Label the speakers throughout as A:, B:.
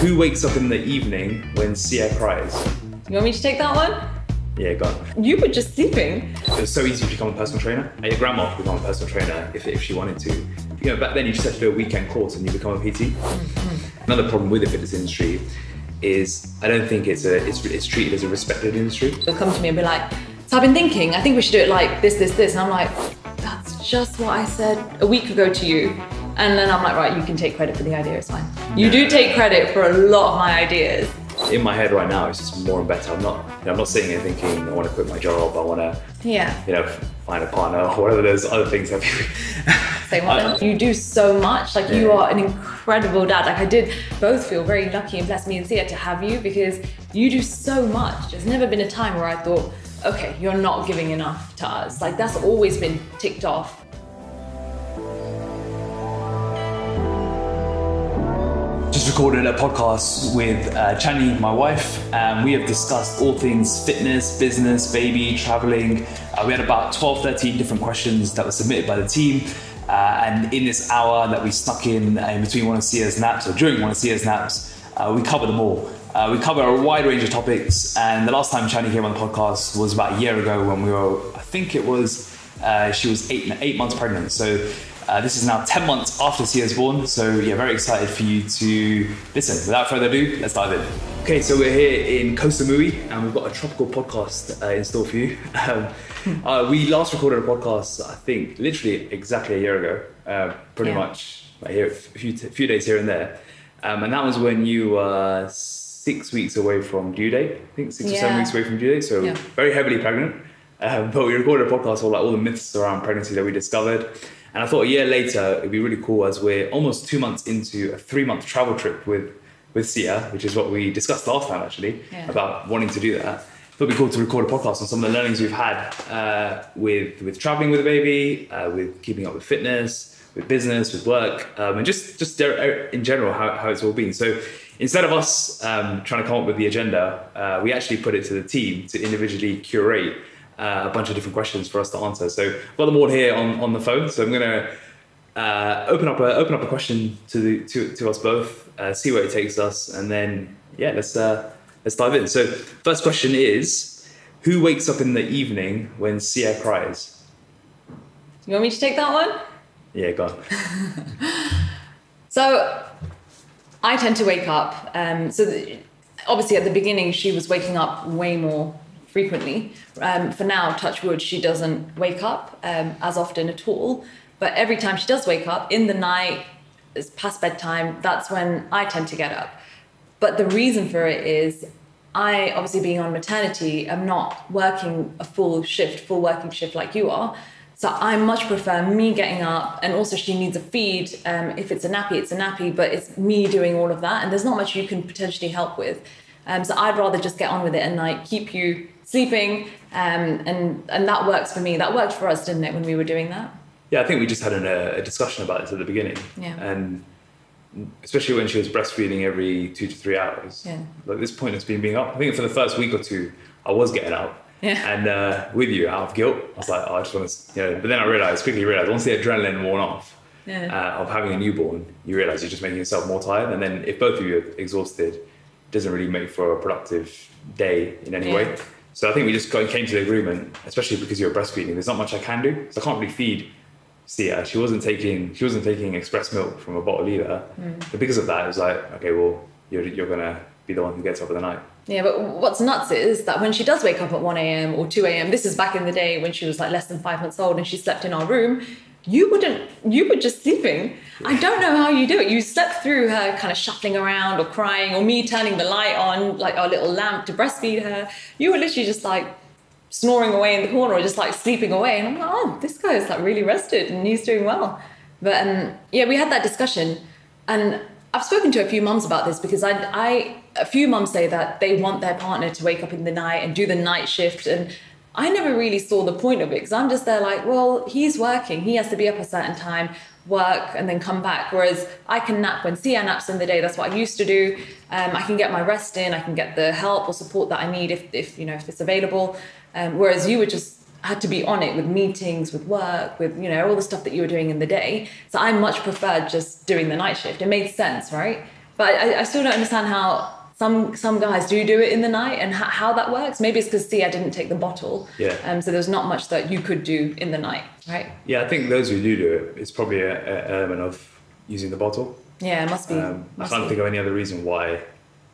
A: Who wakes up in the evening when Sia cries?
B: You want me to take that one?
A: Yeah, go on.
B: You were just sleeping.
A: It was so easy to become a personal trainer. And your grandma could become a personal trainer if, if she wanted to. You know, back then you just had to do a weekend course and you become a PT. Mm-hmm. Another problem with the fitness industry is I don't think it's a it's, it's treated as a respected industry.
B: They'll come to me and be like, so I've been thinking, I think we should do it like this, this, this. And I'm like, that's just what I said a week ago to you. And then I'm like, right, you can take credit for the idea, it's fine. You do take credit for a lot of my ideas.
A: In my head right now, it's just more and better. I'm not you know, I'm not sitting here thinking I want to quit my job. I want to
B: Yeah.
A: you know find a partner or whatever. There's other things that
B: Say what? you do so much. Like you are an incredible dad. Like I did both feel very lucky and blessed me and Sia to have you because you do so much. There's never been a time where I thought, okay, you're not giving enough to us. Like that's always been ticked off.
A: Recorded a podcast with uh, Chandni, my wife, and we have discussed all things fitness, business, baby, traveling. Uh, we had about 12, 13 different questions that were submitted by the team. Uh, and in this hour that we snuck in uh, in between one of Sia's naps, or during one of Sia's naps, uh, we covered them all. Uh, we cover a wide range of topics, and the last time Chandni came on the podcast was about a year ago when we were, I think it was, uh, she was eight, eight months pregnant. So uh, this is now 10 months after Sia's born, so yeah, very excited for you to listen. Without further ado, let's dive in. Okay, so we're here in Koh Samui, and we've got a tropical podcast uh, in store for you. Um, uh, we last recorded a podcast, I think, literally exactly a year ago, uh, pretty
B: Yeah.
A: much like here, a few, few days here and there. Um, and that was when you were six weeks away from due date, I think six or seven weeks away from due date, so
B: Yeah.
A: very heavily pregnant. Um, but we recorded a podcast all like all the myths around pregnancy that we discovered. And I thought a year later it'd be really cool as we're almost two months into a three month travel trip with with Sia, which is what we discussed last time actually
B: Yeah.
A: about wanting to do that. Thought it'd be cool to record a podcast on some of the learnings we've had uh, with with traveling with a baby, uh, with keeping up with fitness, with business, with work, um, and just just der- in general how, how it's all been. So instead of us um, trying to come up with the agenda, uh, we actually put it to the team to individually curate uh, a bunch of different questions for us to answer. So I've got them all here on, on the phone. So I'm gonna uh, open up a open up a question to the to, to us both, uh, see where it takes us, and then yeah, let's uh, let's dive in. So first question is, who wakes up in the evening when Sia cries?
B: You want me to take that one?
A: Yeah, go on.
B: So I tend to wake up. Um, so the, obviously at the beginning she was waking up way more frequently. Um, for now, touch wood, she doesn't wake up um, as often at all. But every time she does wake up in the night, it's past bedtime. That's when I tend to get up. But the reason for it is I, obviously being on maternity, am not working a full shift, full working shift like you are. So I much prefer me getting up, and also she needs a feed. Um, if it's a nappy, it's a nappy, but it's me doing all of that, and there's not much you can potentially help with. Um, so I'd rather just get on with it and like keep you sleeping, um, and and that works for me. That worked for us, didn't it, when we were doing that?
A: Yeah, I think we just had an, uh, a discussion about this at the beginning.
B: Yeah.
A: And especially when she was breastfeeding every two to three hours.
B: Yeah.
A: Like this point has been being up. I think for the first week or two, I was getting up.
B: Yeah.
A: And uh, with you, out of guilt, I was like, oh, I just want to, you know. But then I realized, quickly realized, once the adrenaline worn off
B: Yeah.
A: uh, of having a newborn, you realize you're just making yourself more tired. And then if both of you are exhausted, doesn't really make for a productive day in any
B: Yeah.
A: way. So I think we just got, came to the agreement, especially because you're breastfeeding. There's not much I can do, so I can't really feed Sia. She wasn't taking she wasn't taking express milk from a bottle either. Hmm. But because of that, it was like, okay, well, you're you're gonna be the one who gets up in the night.
B: Yeah, but what's nuts is that when she does wake up at 1 a.m. or 2 a.m., this is back in the day when she was like less than five months old and she slept in our room, you wouldn't, you were just sleeping. I don't know how you do it. You slept through her kind of shuffling around or crying or me turning the light on, like our little lamp to breastfeed her. You were literally just like snoring away in the corner or just like sleeping away. And I'm like, oh, this guy is like really rested and he's doing well. But um, yeah, we had that discussion. And I've spoken to a few mums about this because I, I, a few mums say that they want their partner to wake up in the night and do the night shift. And I never really saw the point of it because I'm just there like, well, he's working. He has to be up a certain time, work, and then come back. Whereas I can nap when Sia naps in the day. That's what I used to do. Um, I can get my rest in. I can get the help or support that I need if, if you know if it's available. Um, whereas you were just had to be on it with meetings, with work, with you know all the stuff that you were doing in the day. So I much preferred just doing the night shift. It made sense, right? But I, I still don't understand how some some guys do do it in the night and how, how that works. Maybe it's because Sia didn't take the bottle.
A: Yeah.
B: Um. So there's not much that you could do in the night, right?
A: Yeah, I think those who do do it, it's probably an element of using the bottle.
B: Yeah, it must be.
A: Um, I can't
B: be.
A: think of any other reason why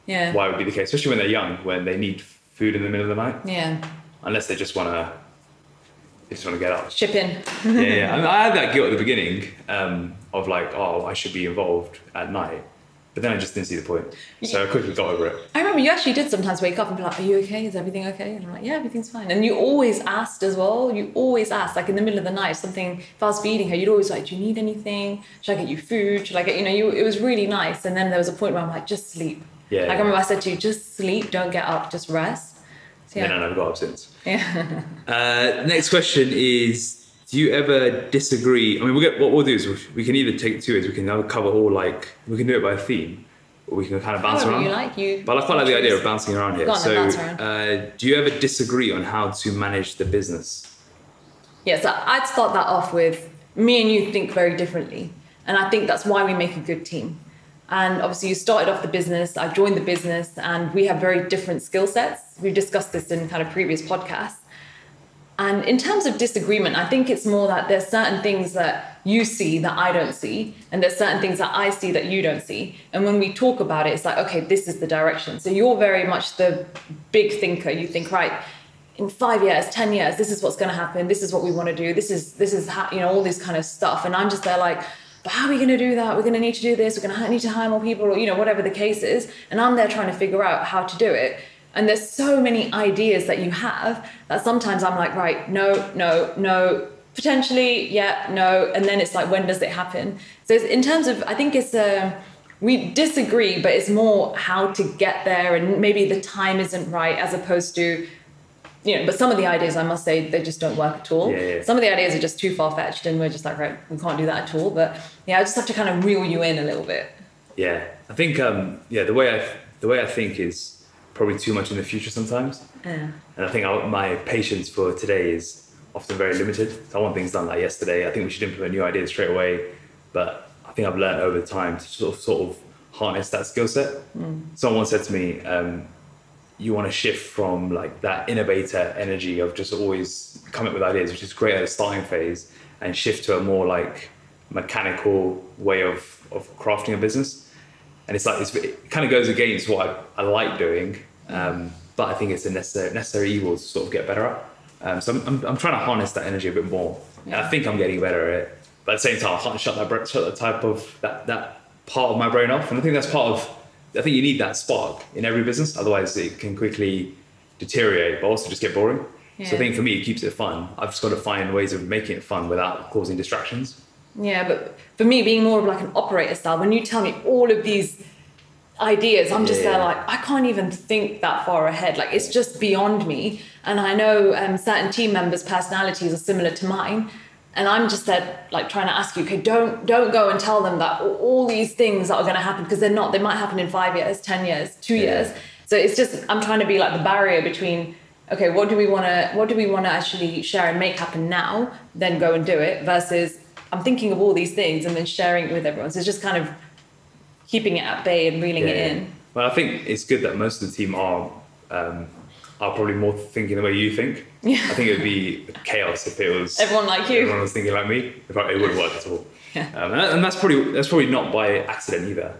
B: Yeah.
A: why it would be the case, especially when they're young, when they need food in the middle of the night,
B: Yeah.
A: unless they just want to, they just want to get up.
B: Chip in.
A: yeah, yeah. I, mean, I had that guilt at the beginning um, of like, oh, I should be involved at night, but then I just didn't see the point, so I quickly got over it.
B: I remember you actually did sometimes wake up and be like, "Are you okay? Is everything okay?" And I'm like, "Yeah, everything's fine." And you always asked as well. You always asked, like in the middle of the night, something. If I was feeding her, you'd always like, "Do you need anything? Should I get you food? Should I get you know?" You it was really nice. And then there was a point where I'm like, "Just sleep."
A: Yeah,
B: Like
A: yeah.
B: I remember I said to you, "Just sleep. Don't get up. Just rest." So,
A: And then. I never got up since.
B: Yeah.
A: Uh, next question is: Do you ever disagree? I mean, we'll get, what we'll do is we can either take two ways. We can cover all like we can do it by theme, or we can kind of bounce
B: However
A: around.
B: you like. You.
A: But I quite like the idea of bouncing around here. So,
B: around.
A: Uh, do you ever disagree on how to manage the business?
B: Yeah, so I'd start that off with me and you think very differently. And I think that's why we make a good team. And obviously, you started off the business, I joined the business, and we have very different skill sets. We've discussed this in kind of previous podcasts. And in terms of disagreement, I think it's more that there's certain things that you see that I don't see, and there's certain things that I see that you don't see. And when we talk about it, it's like, okay, this is the direction. So you're very much the big thinker. You think, right, in five years, ten years, this is what's going to happen. This is what we want to do. This is this is how you know all this kind of stuff. And I'm just there like, but how are we going to do that? We're going to need to do this. We're going to need to hire more people, or you know whatever the case is. And I'm there trying to figure out how to do it. And there's so many ideas that you have that sometimes I'm like, right, no, no, no, potentially, yeah, no. And then it's like, when does it happen? So it's, in terms of, I think it's um we disagree, but it's more how to get there, and maybe the time isn't right, as opposed to you know, but some of the ideas I must say they just don't work at all.
A: Yeah, yeah.
B: Some of the ideas are just too far fetched, and we're just like, right, we can't do that at all. But yeah, I just have to kind of reel you in a little bit.
A: Yeah, I think um, yeah the way I the way I think is probably too much in the future sometimes,
B: Yeah.
A: and I think I, my patience for today is often very limited. So I want things done like yesterday. I think we should implement new ideas straight away, but I think I've learned over time to sort of sort of harness that skill set. Someone said to me, um, "You want to shift from like that innovator energy of just always coming up with ideas, which is great at the starting phase, and shift to a more like mechanical way of of crafting a business." And it's like it's, it kind of goes against what I, I like doing, um, but I think it's a necessary necessary evil to sort of get better at. Um, so I'm, I'm, I'm trying to harness that energy a bit more, and I think I'm getting better at it. But at the same time, I can't shut that shut that type of that that part of my brain off, and I think that's part of. I think you need that spark in every business, otherwise it can quickly deteriorate, but also just get boring. So I think for me, it keeps it fun. I've just got to find ways of making it fun without causing distractions.
B: Yeah, but for me, being more of like an operator style, when you tell me all of these ideas, I'm just
A: Yeah.
B: there like, I can't even think that far ahead. Like, it's just beyond me. And I know um, certain team members' personalities are similar to mine. And I'm just there, like, trying to ask you, okay, don't don't go and tell them that all- these things that are going to happen because they're not. They might happen in five years, ten years, two
A: Yeah.
B: years. So it's just I'm trying to be like the barrier between okay, what do we want to what do we want to actually share and make happen now, then go and do it versus I'm thinking of all these things and then sharing it with everyone. So it's just kind of keeping it at bay and reeling it in.
A: Well, I think it's good that most of the team are um, are probably more thinking the way you think.
B: Yeah.
A: I think it would be chaos if it was
B: Everyone like you.
A: Everyone was thinking like me. It wouldn't work at all.
B: Yeah.
A: Um, and, that- and that's probably that's probably not by accident either,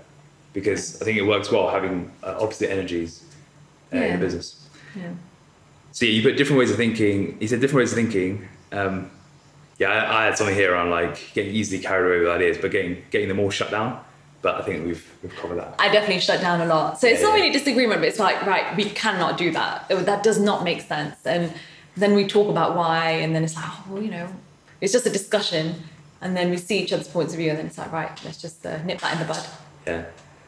A: because I think it works well having uh, opposite energies uh, in
B: Yeah.
A: the business.
B: Yeah.
A: So yeah, you put different ways of thinking. You said different ways of thinking. Um, yeah, I, I had something here on like getting easily carried away with ideas, but getting getting them all shut down. But I think we've we've covered that.
B: I definitely shut down a lot. So it's
A: Yeah,
B: not
A: yeah.
B: really disagreement, but it's like, right, we cannot do that. That does not make sense. And then we talk about why, and then it's like, oh, well, you know, it's just a discussion. And then we see each other's points of view, and then it's like, right, let's just uh, nip that in the bud.
A: Yeah.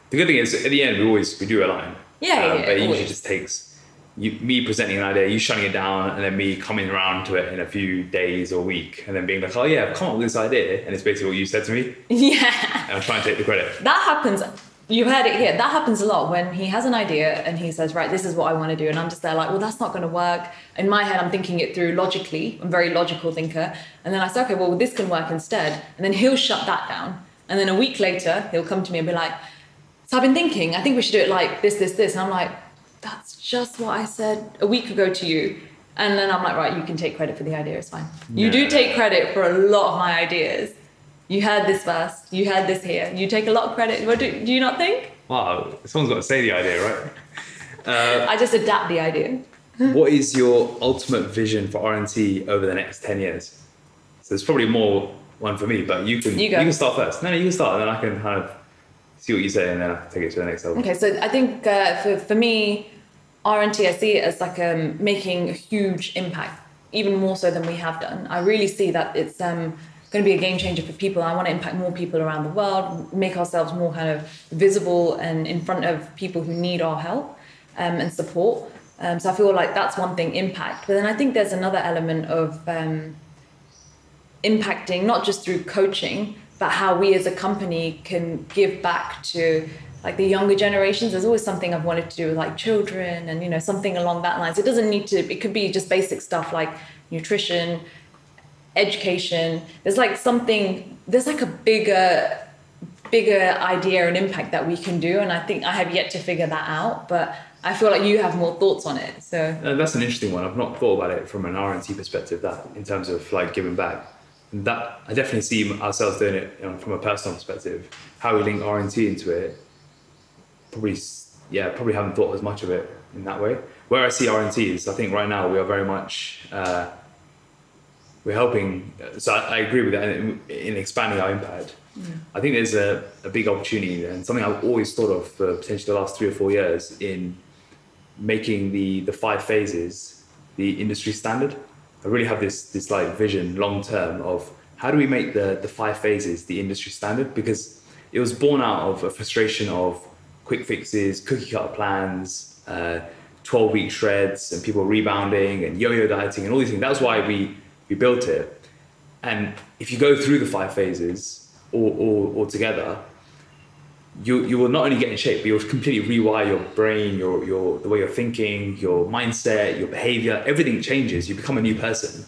A: The good thing is, at the end, we always we do align.
B: Yeah,
A: Um,
B: yeah,
A: But it usually just takes you, me presenting an idea, you shutting it down, and then me coming around to it in a few days or week, and then being like, "Oh yeah, I've come up with this idea," and it's basically what you said to me,
B: Yeah.
A: and I'm trying to take the credit.
B: That happens. You've heard it here. That happens a lot when he has an idea and he says, "Right, this is what I want to do," and I'm just there like, "Well, that's not going to work." In my head, I'm thinking it through logically. I'm a very logical thinker, and then I say, "Okay, well, this can work instead," and then he'll shut that down, and then a week later, he'll come to me and be like, So I've been thinking, I think we should do it like this, this, this. And I'm like, that's just what I said a week ago to you. And then I'm like, right, you can take credit for the idea, it's fine. You do take credit for a lot of my ideas. You had this first, you had this here. You take a lot of credit. What do, do you not think?
A: Wow, someone's got to say the idea, right?
B: Uh, I just adapt the idea.
A: what is your ultimate vision for RNT over the next 10 years? So there's probably more one for me, but you can
B: You go.
A: can start first. No, no, you can start, and then I can kind of see what you say, and then I can take it to the next level.
B: Okay, so I think uh, for, for me, it as like um, making a huge impact, even more so than we have done. I really see that it's um, going to be a game changer for people. I want to impact more people around the world, make ourselves more kind of visible and in front of people who need our help um, and support. Um, so I feel like that's one thing, impact. But then I think there's another element of um, impacting not just through coaching but how we as a company can give back to like the younger generations there's always something i've wanted to do with like children and you know something along that lines it doesn't need to it could be just basic stuff like nutrition education there's like something there's like a bigger bigger idea and impact that we can do and i think i have yet to figure that out but i feel like you have more thoughts on it so
A: Uh, that's an interesting one. I've not thought about it from an RNT perspective. That in terms of like giving back, And that I definitely see ourselves doing it you know, from a personal perspective. How we link RNT into it, probably yeah, probably haven't thought as much of it in that way. Where I see RNT is, I think right now we are very much uh, we're helping. So I, I agree with that in, in expanding our impact. I think there's a, a big opportunity there, and something I've always thought of for potentially the last three or four years in making the the five phases the industry standard. I really have this this like vision long term of how do we make the the five phases the industry standard because it was born out of a frustration of quick fixes, cookie cutter plans, uh, 12 week shreds, and people rebounding and yo-yo dieting and all these things. That's why we we built it. And if you go through the five phases all, all, all together, you you will not only get in shape, but you'll completely rewire your brain, your your the way you're thinking, your mindset, your behavior. Everything changes. You become a new person.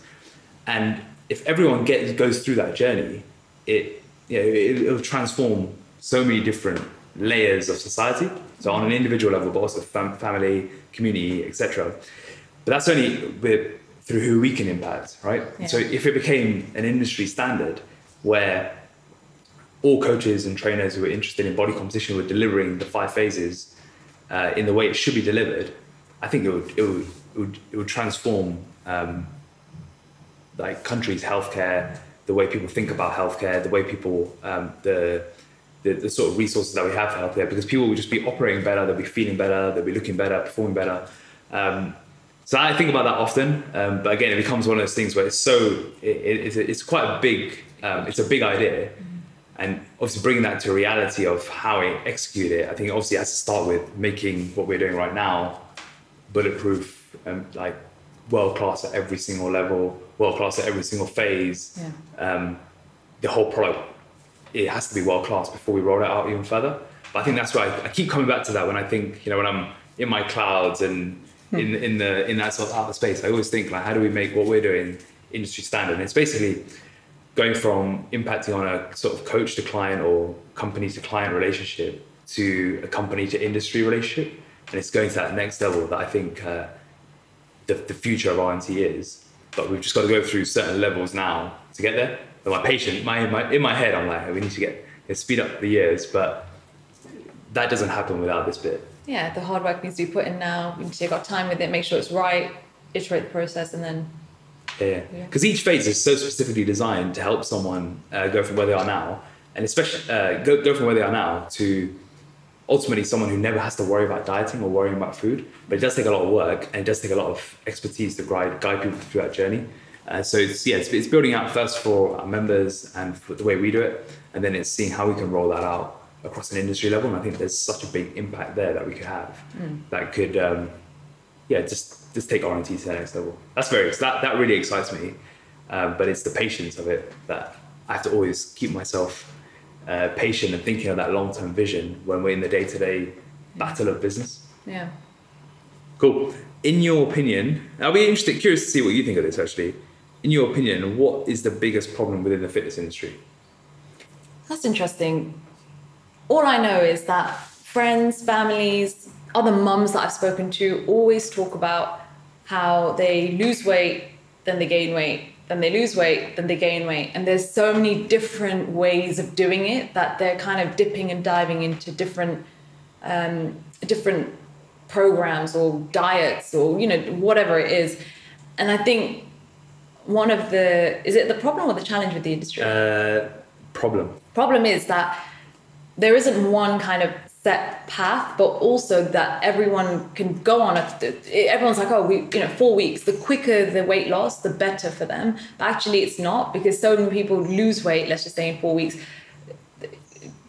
A: And if everyone gets goes through that journey, it you know, it, it'll transform so many different layers of society. So on an individual level, but also fam- family, community, etc. But that's only with through who we can impact, right?
B: Yeah.
A: So if it became an industry standard where all coaches and trainers who are interested in body composition were delivering the five phases uh, in the way it should be delivered, I think it would it would it would, it would transform um, like countries' healthcare, the way people think about healthcare, the way people um, the, the the sort of resources that we have for healthcare, because people will just be operating better, they'll be feeling better, they'll be looking better, performing better. Um, so I think about that often, um, but again, it becomes one of those things where it's so it, it, it's, it's quite a big um, it's a big idea, and obviously bringing that to reality of how we execute it. I think it obviously has to start with making what we're doing right now bulletproof and like world class at every single level, world class at every single phase.
B: Yeah.
A: Um, the whole product it has to be world class before we roll it out even further. But I think that's why I, I keep coming back to that when I think you know when I'm in my clouds and in in the in that sort of outer space. I always think like how do we make what we're doing industry standard? And it's basically going from impacting on a sort of coach to client or company to client relationship to a company to industry relationship, and it's going to that next level that I think uh, the, the future of RNT is. But we've just got to go through certain levels now to get there. And my patient, my, my in my head, I'm like, we need to get speed up the years, but that doesn't happen without this bit.
B: yeah, the hard work needs to be put in now. We need to take our time with it, make sure it's right, iterate the process, and then
A: Yeah,
B: Yeah.
A: because each phase is so specifically designed to help someone uh, go from where they are now, and especially uh, go, go from where they are now to ultimately someone who never has to worry about dieting or worrying about food. But it does take a lot of work and it does take a lot of expertise to guide, guide people through that journey. Uh, so it's, yeah, it's, it's building out first for our members and for the way we do it, and then it's seeing how we can roll that out across an industry level. And I think there's such a big impact there that we could have that could, um, yeah, just just take RNT to the next level. That's very that that really excites me, um, but it's the patience of it that I have to always keep myself uh, patient and thinking of that long term vision when we're in the day to day battle of business.
B: yeah.
A: Cool. In your opinion, I'll be interested, curious to see what you think of this. Actually, in your opinion, what is the biggest problem within the fitness industry?
B: That's interesting. All I know is that friends, families, other mums that I've spoken to always talk about how they lose weight, then they gain weight, then they lose weight, then they gain weight. And there's so many different ways of doing it that they're kind of dipping and diving into different um, different programs or diets or you know whatever it is. And I think one of the is it the problem or the challenge with the industry?
A: Uh, problem.
B: Problem is that there isn't one kind of set path, but also that everyone can go on. A, everyone's like, oh, we, you know, four weeks. The quicker the weight loss, the better for them. But actually, it's not because so many people lose weight. Let's just say in four weeks,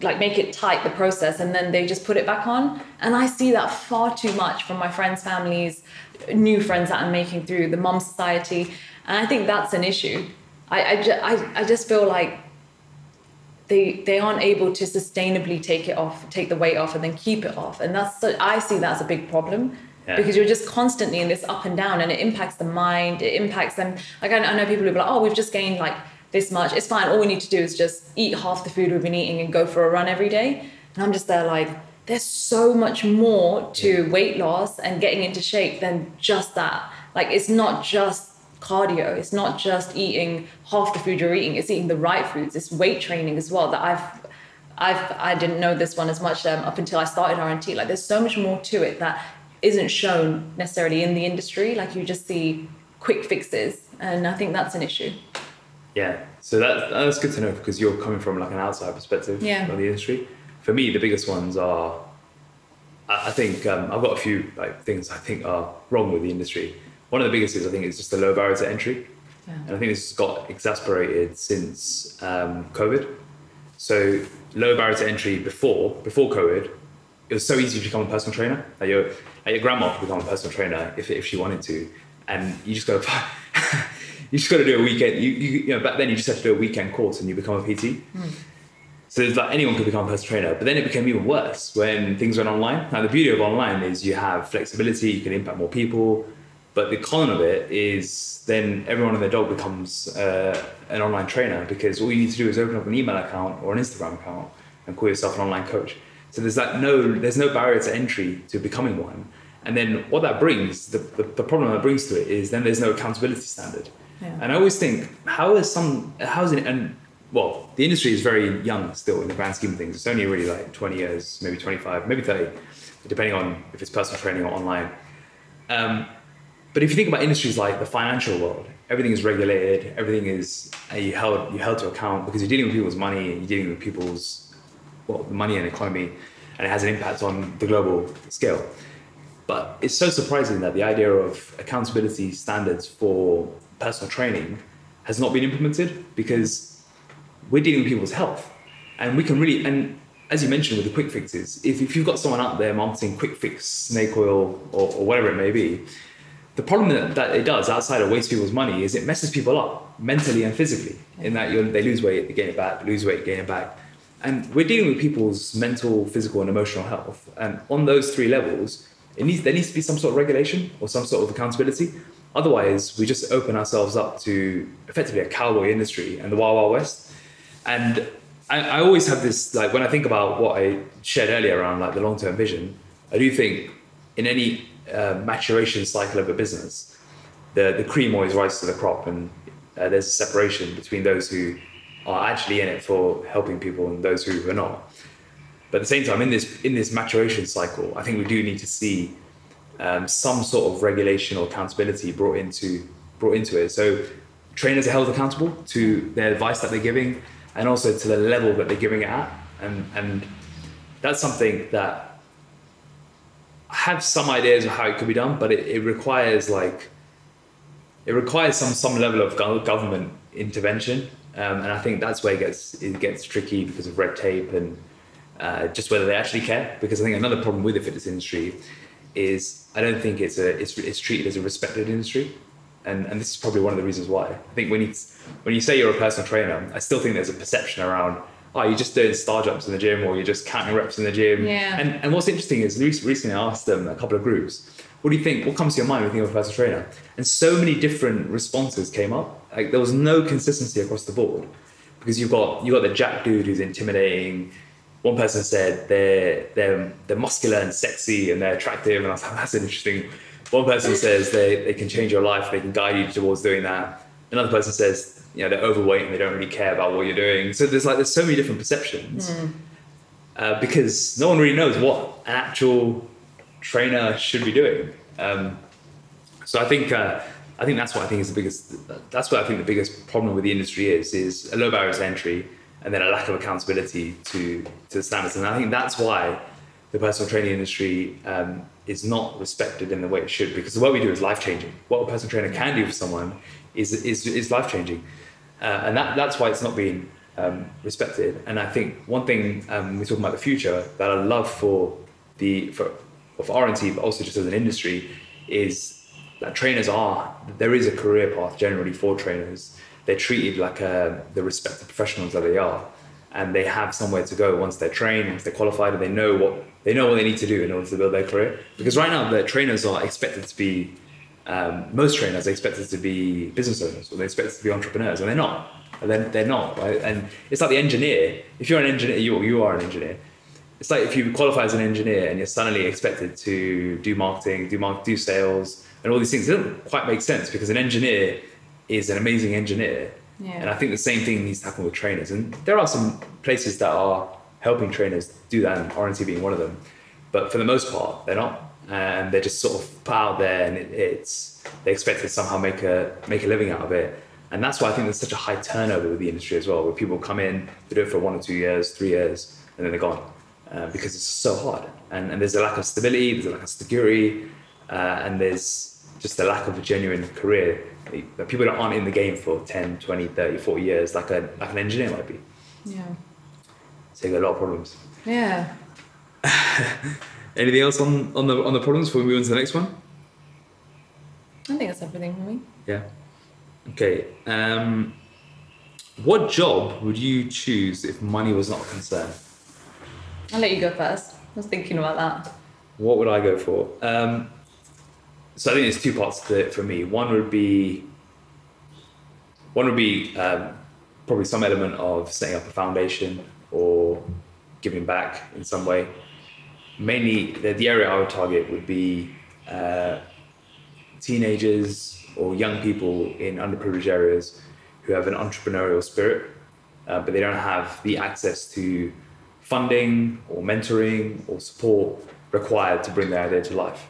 B: like make it tight the process, and then they just put it back on. And I see that far too much from my friends' families, new friends that I'm making through the mom society, and I think that's an issue. I I, ju- I, I just feel like they they aren't able to sustainably take it off, take the weight off, and then keep it off. And that's I see that as a big problem.
A: Yeah.
B: Because you're just constantly in this up and down, and it impacts the mind. It impacts them. Like I, I know people who are like, "Oh, we've just gained like this much. It's fine. All we need to do is just eat half the food we've been eating and go for a run every day." And I'm just there like, there's so much more to weight loss and getting into shape than just that. Like it's not just cardio. It's not just eating half the food you're eating. It's eating the right foods. It's weight training as well. That I've, I've, I didn't know this one as much um, up until I started RNT. Like there's so much more to it that isn't shown necessarily in the industry. Like you just see quick fixes, and I think that's an issue.
A: Yeah. So that that's good to know because you're coming from like an outside perspective
B: Yeah.
A: of the industry. For me, the biggest ones are. I I think um, I've got a few like things I think are wrong with the industry. One of the biggest is I think it's just the low barrier to entry,
B: Yeah.
A: and I think this has got exasperated since um, COVID. So low barrier to entry before before COVID, it was so easy to become a personal trainer. Like your like your grandma could become a personal trainer if if she wanted to, and you just got to you just got to do a weekend. You, you you know back then you just had to do a weekend course and you become a PT. So it's like anyone could become a personal trainer, but then it became even worse when things went online. Now the beauty of online is you have flexibility, you can impact more people, but the con of it is then everyone and their dog becomes uh, an online trainer because all you need to do is open up an email account or an Instagram account and call yourself an online coach. So there's like no there's no barrier to entry to becoming one. And then what that brings, the, the, the problem that brings to it is then there's no accountability standard.
B: Yeah.
A: And I always think, how is some, how is it, and well, the industry is very young still in the grand scheme of things. It's only really like 20 years, maybe 25, maybe 30, depending on if it's personal training or online. Um, but if you think about industries like the financial world, everything is regulated, everything is uh, you held you held to account because you're dealing with people's money you're dealing with people's well, money and economy, and it has an impact on the global scale. But it's so surprising that the idea of accountability standards for personal training has not been implemented because we're dealing with people's health. And we can really, and as you mentioned with the quick fixes, if, if you've got someone out there marketing quick fix, snake oil, or, or whatever it may be, the problem that, it does outside of waste people's money is it messes people up mentally and physically in that they lose weight, they gain it back, lose weight, gain it back. And we're dealing with people's mental, physical, and emotional health. And on those three levels, it needs, there needs to be some sort of regulation or some sort of accountability. Otherwise, we just open ourselves up to effectively a cowboy industry and the Wild Wild West. And I, I always have this, like, when I think about what I shared earlier around like the long term vision, I do think in any uh, maturation cycle of a business, the, the cream always rises to the crop, and uh, there's a separation between those who are actually in it for helping people and those who are not. But at the same time, in this in this maturation cycle, I think we do need to see um, some sort of regulation or accountability brought into brought into it. So trainers are held accountable to their advice that they're giving, and also to the level that they're giving it at, and and that's something that I have some ideas of how it could be done, but it, it requires like it requires some some level of government intervention, um, and I think that's where it gets it gets tricky because of red tape and uh, just whether they actually care. Because I think another problem with the fitness industry is I don't think it's a it's, it's treated as a respected industry, and and this is probably one of the reasons why. I think when you when you say you're a personal trainer, I still think there's a perception around. Oh, you're just doing star jumps in the gym, or you're just counting reps in the gym.
B: Yeah.
A: And and what's interesting is recently I asked them a couple of groups, what do you think? What comes to your mind when you think of a personal trainer? And so many different responses came up. Like there was no consistency across the board because you've got you got the jack dude who's intimidating. one person said they're they're they're muscular and sexy and they're attractive, and I was like, that's interesting. One person says they, they can change your life, they can guide you towards doing that. Another person says, you know, they're overweight and they don't really care about what you're doing. So there's like there's so many different perceptions uh, because no one really knows what an actual trainer should be doing. Um, so I think uh, I think that's what I think is the biggest. That's what I think the biggest problem with the industry is is a low barrier to entry and then a lack of accountability to to the standards. And I think that's why the personal training industry um, is not respected in the way it should because what we do is life changing. What a personal trainer can do for someone is is, is life changing, uh, and that that's why it's not being um, respected. And I think one thing um, we're talking about the future that I love for the for for RNT, but also just as an industry, is that trainers are there is a career path generally for trainers. They're treated like uh, the respected professionals that they are, and they have somewhere to go once they're trained, once they're qualified, and they know what they know what they need to do in order to build their career. Because right now, the trainers are expected to be um, most trainers are expected to be business owners or they're expected to be entrepreneurs, and they're not. And then they're not, right? And it's like the engineer. If you're an engineer, you you are an engineer it's like if you qualify as an engineer and you're suddenly expected to do marketing, do mark, do sales, and all these things. It doesn't quite make sense because an engineer is an amazing engineer,
B: Yeah.
A: and I think the same thing needs to happen with trainers. And there are some places that are helping trainers do that, and RNT being one of them. But for the most part, they're not, and they're just sort of put out there, and it, it's they expect to somehow make a make a living out of it. And that's why I think there's such a high turnover with the industry as well, where people come in, they do it for one or two years, three years, and then they're gone uh, because it's so hard. And, and there's a lack of stability, there's a lack of security, uh, and there's just a lack of a genuine career. People that aren't in the game for 10, 20, 30, 40 years, like, a, like an engineer might be.
B: Yeah.
A: So you got a lot of problems.
B: Yeah.
A: Anything else on, on the on the problems before we move on to the next one?
B: I think that's everything for me.
A: Yeah. Okay. Um, what job would you choose if money was not a concern?
B: I'll let you go first. I was thinking about that.
A: What would I go for? Um, so I think there's two parts to it for me. One would be one would be um, probably some element of setting up a foundation or giving back in some way. Mainly, the, the area I would target would be uh, teenagers or young people in underprivileged areas who have an entrepreneurial spirit, uh, but they don't have the access to funding or mentoring or support required to bring their idea to life.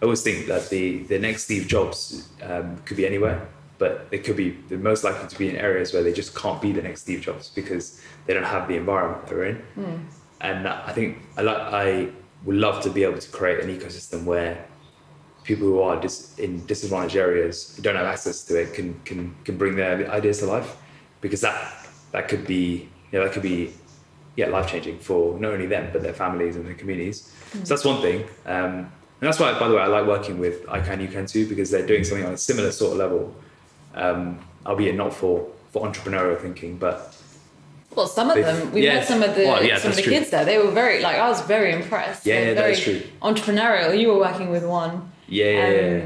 A: I always think that the, the next Steve Jobs um, could be anywhere, but it could be they're most likely to be in areas where they just can't be the next Steve Jobs because they don't have the environment they're in. And I think I, like, I would love to be able to create an ecosystem where people who are dis- in disadvantaged areas who don't have access to it can can can bring their ideas to life. Because that that could be you know that could be yeah life changing for not only them but their families and their communities. So that's one thing. Um, and that's why by the way I like working with ICANN you can too because they're doing something on a similar sort of level. Um, albeit not for for entrepreneurial thinking but
B: Well, some of them. We
A: yeah.
B: met some of the
A: Well, yeah,
B: some of the
A: true.
B: kids there. They were very like I was very impressed.
A: Yeah, yeah,
B: very
A: is true.
B: Entrepreneurial. You were working with one.
A: yeah yeah.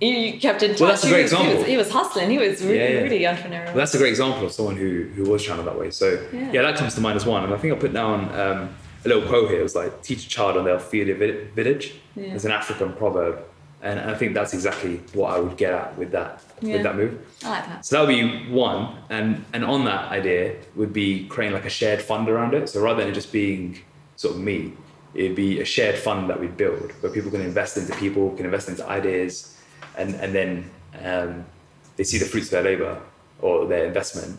B: You, kept in touch.
A: Well, that's a
B: he,
A: great
B: was, he,
A: example.
B: was, he was hustling. He was really,
A: Yeah,
B: really entrepreneurial.
A: Well, that's a great example of someone who who was channeled that way. So
B: Yeah.
A: that comes to mind as one. And I think I put down um, a little quote here. It was like teach a child and they'll fear the village. It's an African proverb, and I think that's exactly what I would get at with that
B: Yeah.
A: with that move.
B: I like that.
A: So that would be one, and and on that idea would be creating like a shared fund around it. So rather than it just being sort of me, it'd be a shared fund that we'd build where people can invest into people, can invest into ideas, and and then um, they see the fruits of their labor or their investment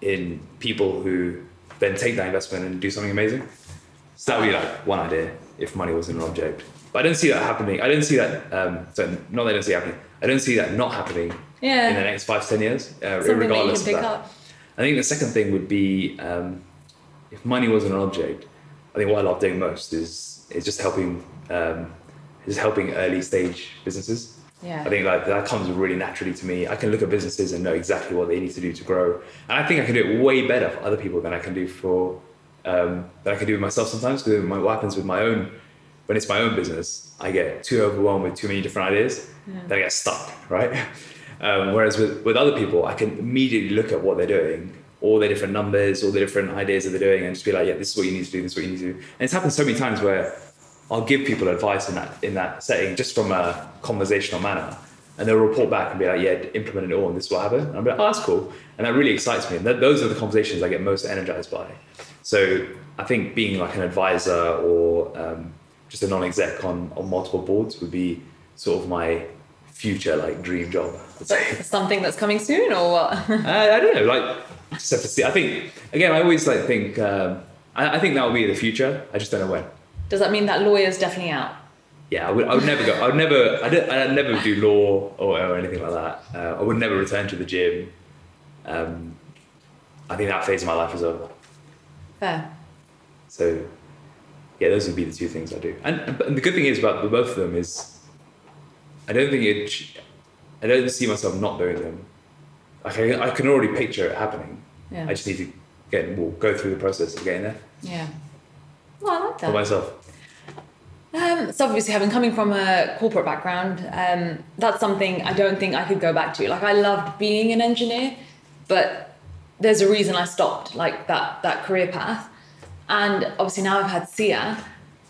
A: in people who then take that investment and do something amazing. So that would be like one idea if money wasn't an object. But I don't see that happening. I don't see that. Um, so not that I don't see it happening. I don't see that not happening
B: Yeah.
A: in the next five to ten years, uh,
B: that
A: regardless
B: can
A: of that.
B: up.
A: I think the second thing would be um, if money wasn't an object. I think what I love doing most is is just helping um, just helping early stage businesses.
B: Yeah.
A: I think like that comes really naturally to me. I can look at businesses and know exactly what they need to do to grow, and I think I can do it way better for other people than I can do for um, than I can do with myself sometimes. Because my, what happens with my own when it's my own business, I get too overwhelmed with too many different ideas. Then I get stuck, right? Um, whereas with, with other people, I can immediately look at what they're doing all the different numbers, all the different ideas that they're doing, and just be like, yeah, this is what you need to do, this is what you need to do. And it's happened so many times where I'll give people advice in that in that setting just from a conversational manner, and they'll report back and be like, yeah, implemented it all, and this is what happened. And I'm like, oh, that's cool, and that really excites me. And th- those are the conversations I get most energized by. So I think being like an advisor or um, just a non-exec on on multiple boards would be sort of my future like dream job.
B: Something that's coming soon, or what?
A: I, I don't know, like just have to see. I think again, I always like think. Um, I, I think that will be the future. I just don't know when.
B: Does that mean that lawyer's definitely out?
A: Yeah, I would. I would never go. I would never. I would I'd never do law or, or anything like that. Uh, I would never return to the gym. Um, I think that phase of my life is over.
B: Fair.
A: So, yeah, those would be the two things I do. And, and the good thing is about the both of them is, I don't think it. I don't see myself not doing them. Like I, I can already picture it happening.
B: Yeah.
A: I just need to get well, go through the process of getting there
B: Yeah. Well, I like that for
A: myself.
B: Um, so obviously, having coming from a corporate background, um, that's something I don't think I could go back to. Like I loved being an engineer, but there's a reason I stopped like that that career path. And obviously now I've had Sia,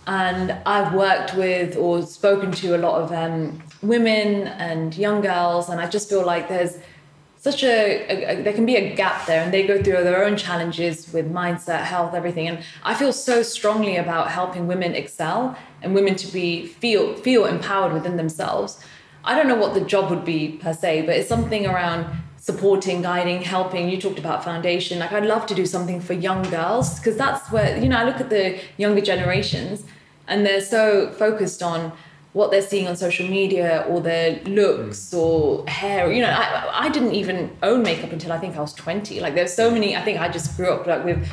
B: and I've worked with or spoken to a lot of um, women and young girls, and I just feel like there's such a, a, a- there can be a gap there and they go through their own challenges with mindset health everything. And i feel so strongly about helping women excel and women to be feel feel empowered within themselves. I don't know what the job would be per se but it's something around supporting guiding helping you talked about foundation like i'd love to do something for young girls because that's where you know i look at the younger generations and they're so focused on what they're seeing on social media or their looks mm. or hair. You know, I, I didn't even own makeup until I think I was 20. Like there's so many, I think I just grew up like with,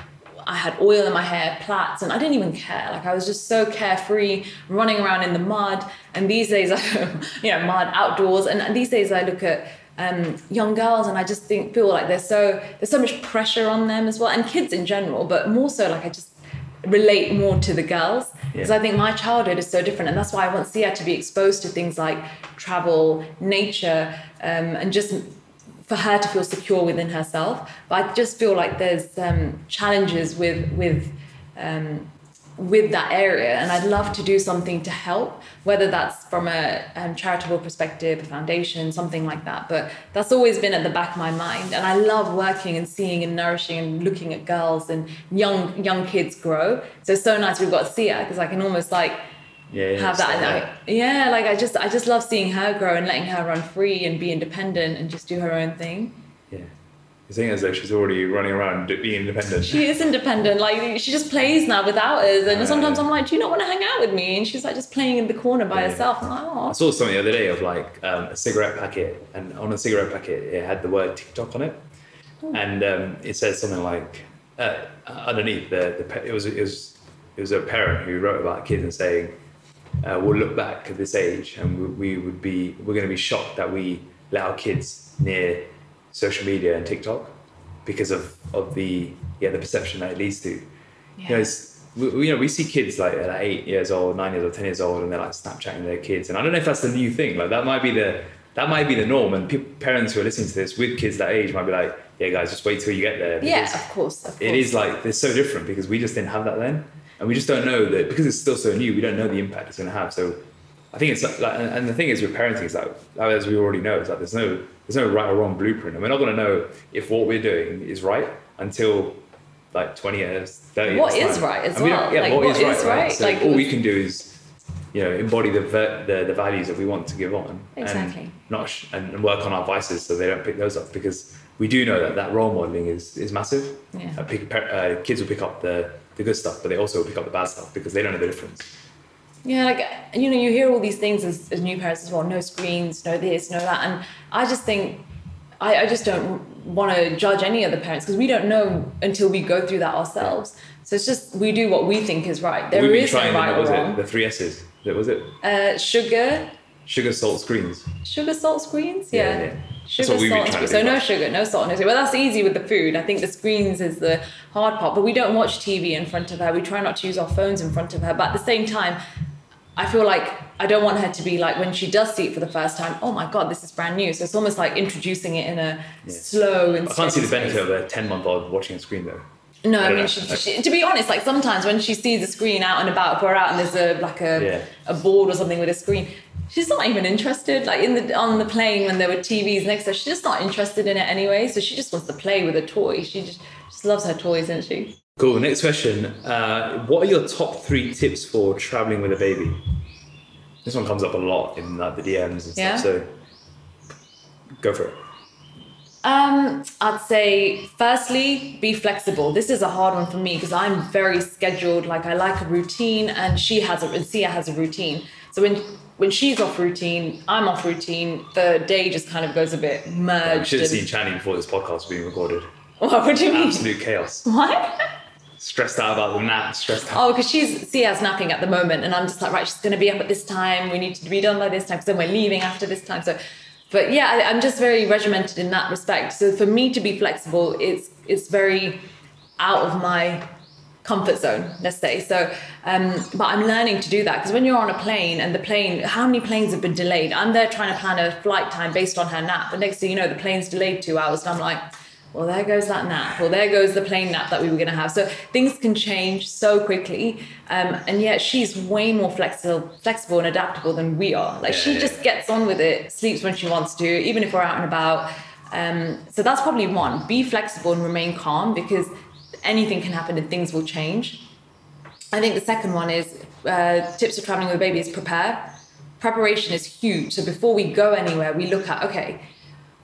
B: I had oil in my hair, plaits, and I didn't even care. Like I was just so carefree, running around in the mud. And these days, I, you know, mud outdoors. And these days I look at um, young girls and I just think, feel like there's so, there's so much pressure on them as well. And kids in general, but more so like I just, relate more to the girls because
A: Yeah.
B: I think my childhood is so different, and that's why I want Sia to be exposed to things like travel, nature, um, and just for her to feel secure within herself. But I just feel like there's um, challenges with with um, with that area, and I'd love to do something to help, whether that's from a um, charitable perspective, a foundation, something like that. But that's always been at the back of my mind, and I love working and seeing and nourishing and looking at girls and young young kids grow. So it's so nice we've got Sia because I can almost like
A: Yeah,
B: have that.
A: stuff like
B: yeah, like I just I just love seeing her grow and letting her run free and be independent and just do her own thing.
A: Yeah. You're saying as though she's already running around being independent.
B: She is independent. Like she just plays now without us. And
A: Uh,
B: sometimes I'm like, do you not want to hang out with me? And she's like just playing in the corner by
A: Yeah.
B: herself. I'm like,
A: I
B: oh.
A: saw something the other day of like um, a cigarette packet, and on a cigarette packet it had the word TikTok on it, and um, it says something like uh, underneath the, the pa- it was it was it was a parent who wrote about kids and saying uh, we'll look back at this age and we, we would be we're going to be shocked that we let our kids near social media and TikTok because of of the yeah the perception that it leads to. You know, we, you know, we see kids like at eight years old, nine years old, ten years old, and they're like Snapchatting their kids. And I don't know if that's the new thing. Like that might be the that might be the norm. And people, parents who are listening to this with kids that age might be like, "Yeah, guys, just wait till you get there."
B: Yeah, of course. Of course.
A: It is like it's so different because we just didn't have that then, and we just don't know that because it's still so new. We don't know the impact it's going to have. So I think it's like, and the thing is with parenting is like as we already know, it's like there's no there's no right or wrong blueprint, and we're not going to know if what we're doing is right until like 20 years, 30
B: What
A: years.
B: is right as
A: we don't-
B: well?
A: Yeah,
B: Like,
A: what
B: what
A: is right?
B: is
A: right?
B: right?
A: So
B: Like,
A: all we can do is, you know, embody the, ver- the the values that we want to give on,
B: Exactly.
A: and not sh- and work on our vices so they don't pick those up because we do know that that role modeling is is massive.
B: Yeah.
A: Uh, pick, uh, kids will pick up the the good stuff, but they also will pick up the bad stuff because they don't know the difference.
B: Yeah, like you know, you hear all these things as, as new parents as well. No screens, no this, no that, and I just think I, I just don't want to judge any other parents because we don't know until we go through that ourselves. So it's just we do what we think is right. There
A: We've been
B: is no right or
A: was it?
B: wrong.
A: The three S's. That was it.
B: Uh, sugar,
A: Sugar, salt, screens.
B: sugar, salt, screens.
A: Yeah,
B: Yeah.
A: yeah.
B: Sugar,
A: what we've been
B: salt, and screens. So no sugar, no salt, no sugar. Well, that's easy with the food. I think the screens is the hard part. But we don't watch TV in front of her. We try not to use our phones in front of her. But at the same time, I feel like I don't want her to be like when she does see it for the first time. Oh my god, this is brand new. So it's almost like introducing it in a slow and.
A: I can't see the benefit
B: pace.
A: of a 10 month old watching a screen though.
B: No,
A: I
B: I, mean, she, she, to be honest, like sometimes when she sees a screen out and about, if we're out and there's a like a
A: Yeah.
B: a board or something with a screen, she's not even interested. Like in the on the plane when there were TVs next to her, she's just not interested in it anyway. So she just wants to play with a toy. She just just loves her toys, doesn't she?
A: Cool. Next question. Uh, what are your top three tips for traveling with a baby? This one comes up a lot in like the DMs and
B: Yeah.
A: stuff. So go for it.
B: Um, I'd say firstly, be flexible. This is a hard one for me because I'm very scheduled. Like I like a routine, and she has a and Sia has a routine. So when when she's off routine, I'm off routine. The day just kind of goes a bit
A: You
B: merged.
A: should have
B: and-
A: seen Chandni before this podcast was being recorded.
B: What, what do you mean?
A: Absolute chaos.
B: What?
A: Stressed out about the nap, stressed out.
B: Oh, because she's Sia's napping at the moment, and I'm just like, right, she's going to be up at this time. We need to be done by this time, because then we're leaving after this time. So, but yeah, I, I'm just very regimented in that respect. So for me to be flexible, it's it's very out of my comfort zone, let's say. So, um, but I'm learning to do that because when you're on a plane and the plane, how many planes have been delayed? I'm there trying to plan a flight time based on her nap. The next thing you know, the plane's delayed two hours, and I'm like, well, there goes that nap. Well, there goes the plane nap that we were going to have. So things can change so quickly, um, and yet she's way more flexible, flexible and adaptable than we are. Like she
A: Yeah.
B: just gets on with it, sleeps when she wants to, even if we're out and about. Um, so that's probably one. Be flexible and remain calm because anything can happen and things will change. I think the second one is uh, tips for traveling with a baby is prepare. Preparation is huge. So before we go anywhere, we look at okay,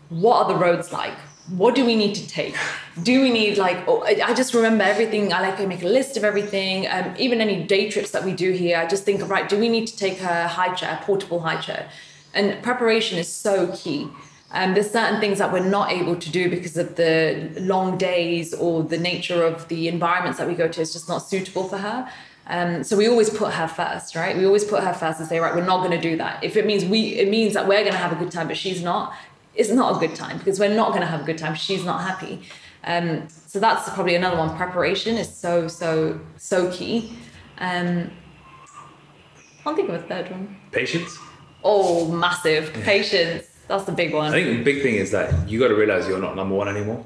B: what are the roads like? What do we need to take? Do we need like? Oh, I I just remember everything. I like to make a list of everything. Um, even any day trips that we do here, I just think of right. Do we need to take a high chair, a portable high chair? And preparation is so key. Um, there's certain things that we're not able to do because of the long days or the nature of the environments that we go to is just not suitable for her. Um, so we always put her first, right? We always put her first and say, right, we're not going to do that. If it means we, it means that we're going to have a good time, but she's not. It's not a good time because we're not going to have a good time. She's not happy. Um, so that's probably another one. Preparation is so so so key. Um, I'll think of a third one.
A: Patience.
B: Oh, massive patience. That's the big one.
A: I think the big thing is that you got to realize you're not number one anymore.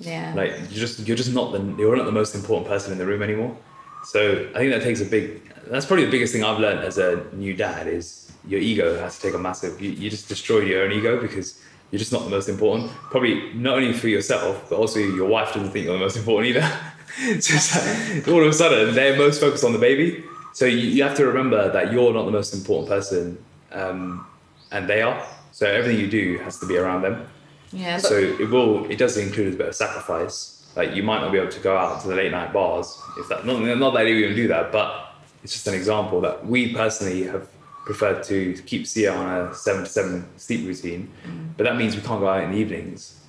B: yeah.
A: Like you're just you're just not the you're not the most important person in the room anymore. So I think that takes a big. That's probably the biggest thing I've learned as a new dad is your ego has to take a massive. You, you just destroyed your own ego because you're just not the most important. Probably not only for yourself, but also your wife doesn't think you're the most important either. so it's like, all of a sudden they're most focused on the baby. So you, you have to remember that you're not the most important person, um, and they are. So everything you do has to be around them.
B: yeah.
A: So it will. It does include a bit of sacrifice. Like you might not be able to go out to the late night bars if that. Not, not that you even do that, but it's just an example that we personally have preferred to keep Sia on a seven to seven sleep routine. But that means we can't go out in the evenings,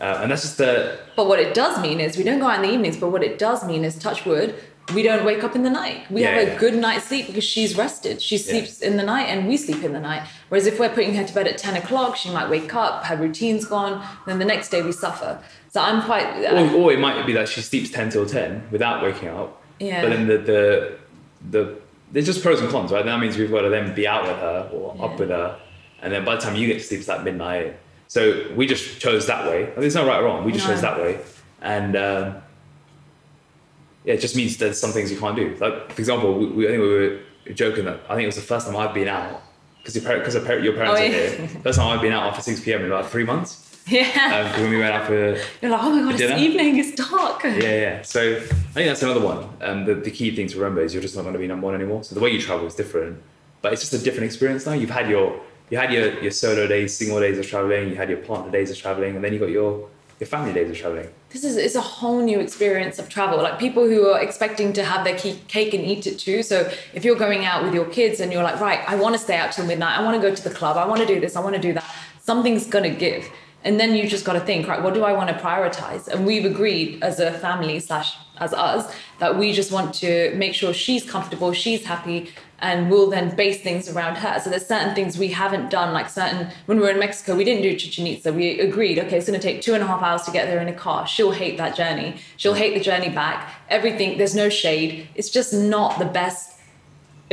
A: uh, and that's just the.
B: But what it does mean is we don't go out in the evenings, but what it does mean is touch wood, we don't wake up in the night. We
A: Yeah,
B: have a
A: yeah.
B: good night's sleep because she's rested. She sleeps in the night and we sleep in the night. Whereas if we're putting her to bed at 10 o'clock, she might wake up, her routine's gone, then the next day we suffer. So I'm quite.
A: Or, or it might be that she sleeps ten till ten without waking up.
B: Yeah.
A: But then the the the there's just pros and cons, right? That means we've got to then be out with her or
B: Yeah.
A: up with her, and then by the time you get to sleep, it's like midnight. So we just chose that way. There's no right or wrong. We just
B: No.
A: chose that way, and um, yeah, it just means there's some things you can't do. Like for example, we, we I think we were joking that I think it was the first time I've been out because your because your parents
B: Oh,
A: are
B: yeah.
A: here. First time I've been out after six p.m. in about three months.
B: Yeah.
A: Um, 'cause when we went out for
B: You're like, oh my God, it's evening, it's dark.
A: yeah, yeah. So I think that's another one. Um, the, the key thing to remember is you're just not going to be number one anymore. So the way you travel is different, but it's just a different experience now. You've had your you had your, your solo days, single days of traveling. You had your partner days of traveling, and then you got your your family days of traveling.
B: this is it's a whole new experience of travel like people who are expecting to have their ke- cake and eat it too so if you're going out with your kids and you're like right i want to stay out till midnight i want to go to the club i want to do this i want to do that something's going to give and then you just got to think right what do i want to prioritize and we've agreed as a family slash as us that we just want to make sure she's comfortable she's happy and we'll then base things around her. So there's certain things we haven't done, like certain when we were in Mexico, we didn't do Chichen Itza. We agreed, okay, it's going to take two and a half hours to get there in a car. She'll hate that journey. She'll hate the journey back. Everything. There's no shade. It's just not the best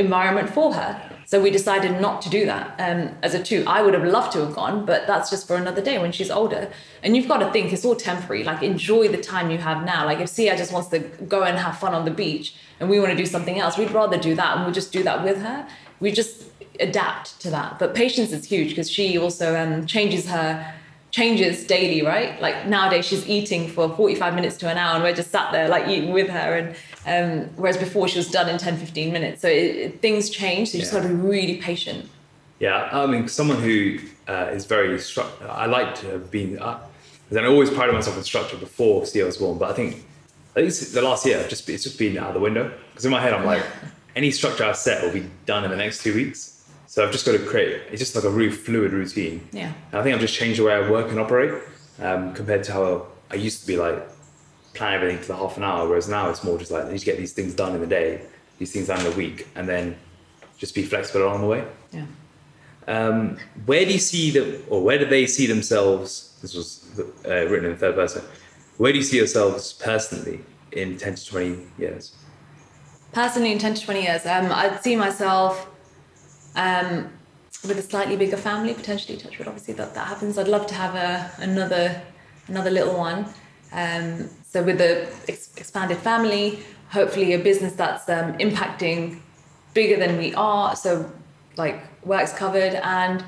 B: environment for her. So we decided not to do that um, as a two. I would have loved to have gone, but that's just for another day when she's older. And you've got to think it's all temporary. Like enjoy the time you have now. Like if Sia just wants to go and have fun on the beach, and we want to do something else, we'd rather do that, and we'll just do that with her. We just adapt to that. But patience is huge because she also um, changes her changes daily, right? Like nowadays she's eating for 45 minutes to an hour and we're just sat there like eating with her. And um, whereas before she was done in 10, 15 minutes. So it, it, things change. So you just
A: Yeah.
B: got to be really patient.
A: Yeah, I mean, someone who uh, is very structured. I like to have been. Uh, I always prided myself on structure before Steve was born, but I think at least the last year, just it's just been out the window. Because in my head, I'm like, any structure I set will be done in the next two weeks. So I've just got to create. It's just like a really fluid routine.
B: Yeah.
A: And I think I've just changed the way I work and operate um, compared to how I used to be like plan everything to the half an hour, whereas now it's more just like I need to get these things done in the day, these things done in the week, and then just be flexible along the way.
B: Yeah.
A: Um, where do you see them, or where do they see themselves? This was uh, written in the third person. Where do you see yourselves personally in 10 to 20 years?
B: Personally, in 10 to 20 years, um, I'd see myself um, with a slightly bigger family, potentially touch wood. Obviously, that, that happens. I'd love to have a, another another little one. Um, so with the ex- expanded family, hopefully a business that's um, impacting bigger than we are. So like work's covered, and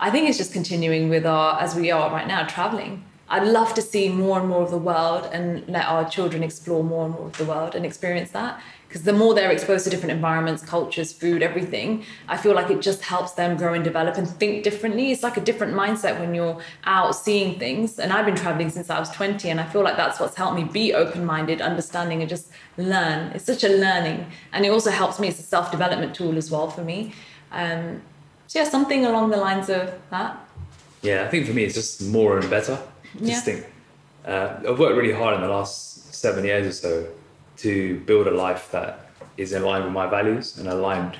B: I think it's just continuing with our as we are right now, traveling. I'd love to see more and more of the world and let our children explore more and more of the world and experience that. Because the more they're exposed to different environments, cultures, food, everything, I feel like it just helps them grow and develop and think differently. It's like a different mindset when you're out seeing things. And I've been traveling since I was 20, and I feel like that's what's helped me be open minded, understanding, and just learn. It's such a learning. And it also helps me, it's a self development tool as well for me. Um, so, yeah, something along the lines of that.
A: Yeah, I think for me it's just more and better. Just
B: Yeah.
A: think. Uh, I've worked really hard in the last seven years or so to build a life that is in line with my values and aligned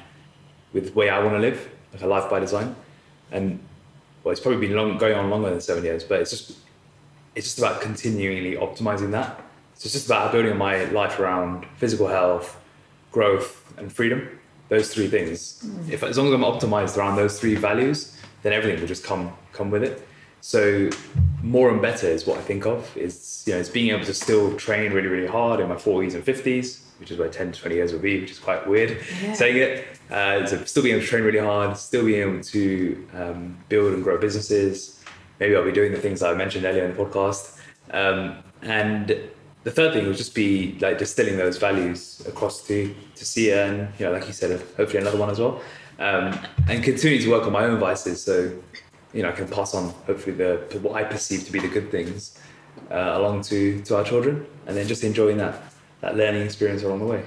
A: with the way I want to live, like a life by design. And well, it's probably been long, going on longer than seven years, but it's just it's just about continually optimizing that. So it's just about building my life around physical health, growth, and freedom. Those three things. Mm. If as long as I'm optimized around those three values, then everything will just come come with it. So more and better is what I think of. Is you know, it's being able to still train really, really hard in my 40s and 50s, which is where 10 to 20 years will be, which is quite weird
B: Yeah.
A: saying it. Uh, so still being able to train really hard, still being able to um, build and grow businesses. Maybe I'll be doing the things I mentioned earlier in the podcast. Um, and the third thing would just be like distilling those values across to to Sia and you know, like you said, hopefully another one as well. Um, and continuing to work on my own vices, so you know, I can pass on hopefully the what I perceive to be the good things uh, along to to our children, and then just enjoying that that learning experience along the way.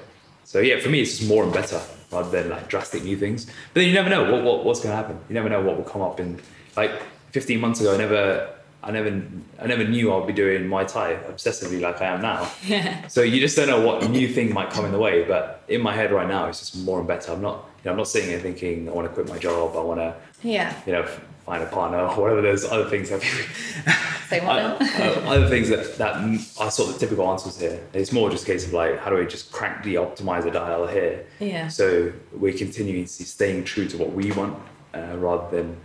A: So yeah, for me, it's just more and better rather than like drastic new things. But then you never know what, what what's going to happen. You never know what will come up. in like 15 months ago, I never. I never, I never knew I'd be doing Muay Thai obsessively like I am now.
B: Yeah.
A: So you just don't know what new thing might come in the way. But in my head right now, it's just more and better. I'm not, you know, I'm not sitting here thinking I want to quit my job. I want to,
B: Yeah.
A: you know, find a partner or whatever those other things that
B: Say what now?
A: uh, other things that, that are sort of typical answers here. It's more just a case of like, how do we just crank the optimizer dial here?
B: Yeah.
A: So we're continuing to staying true to what we want uh, rather than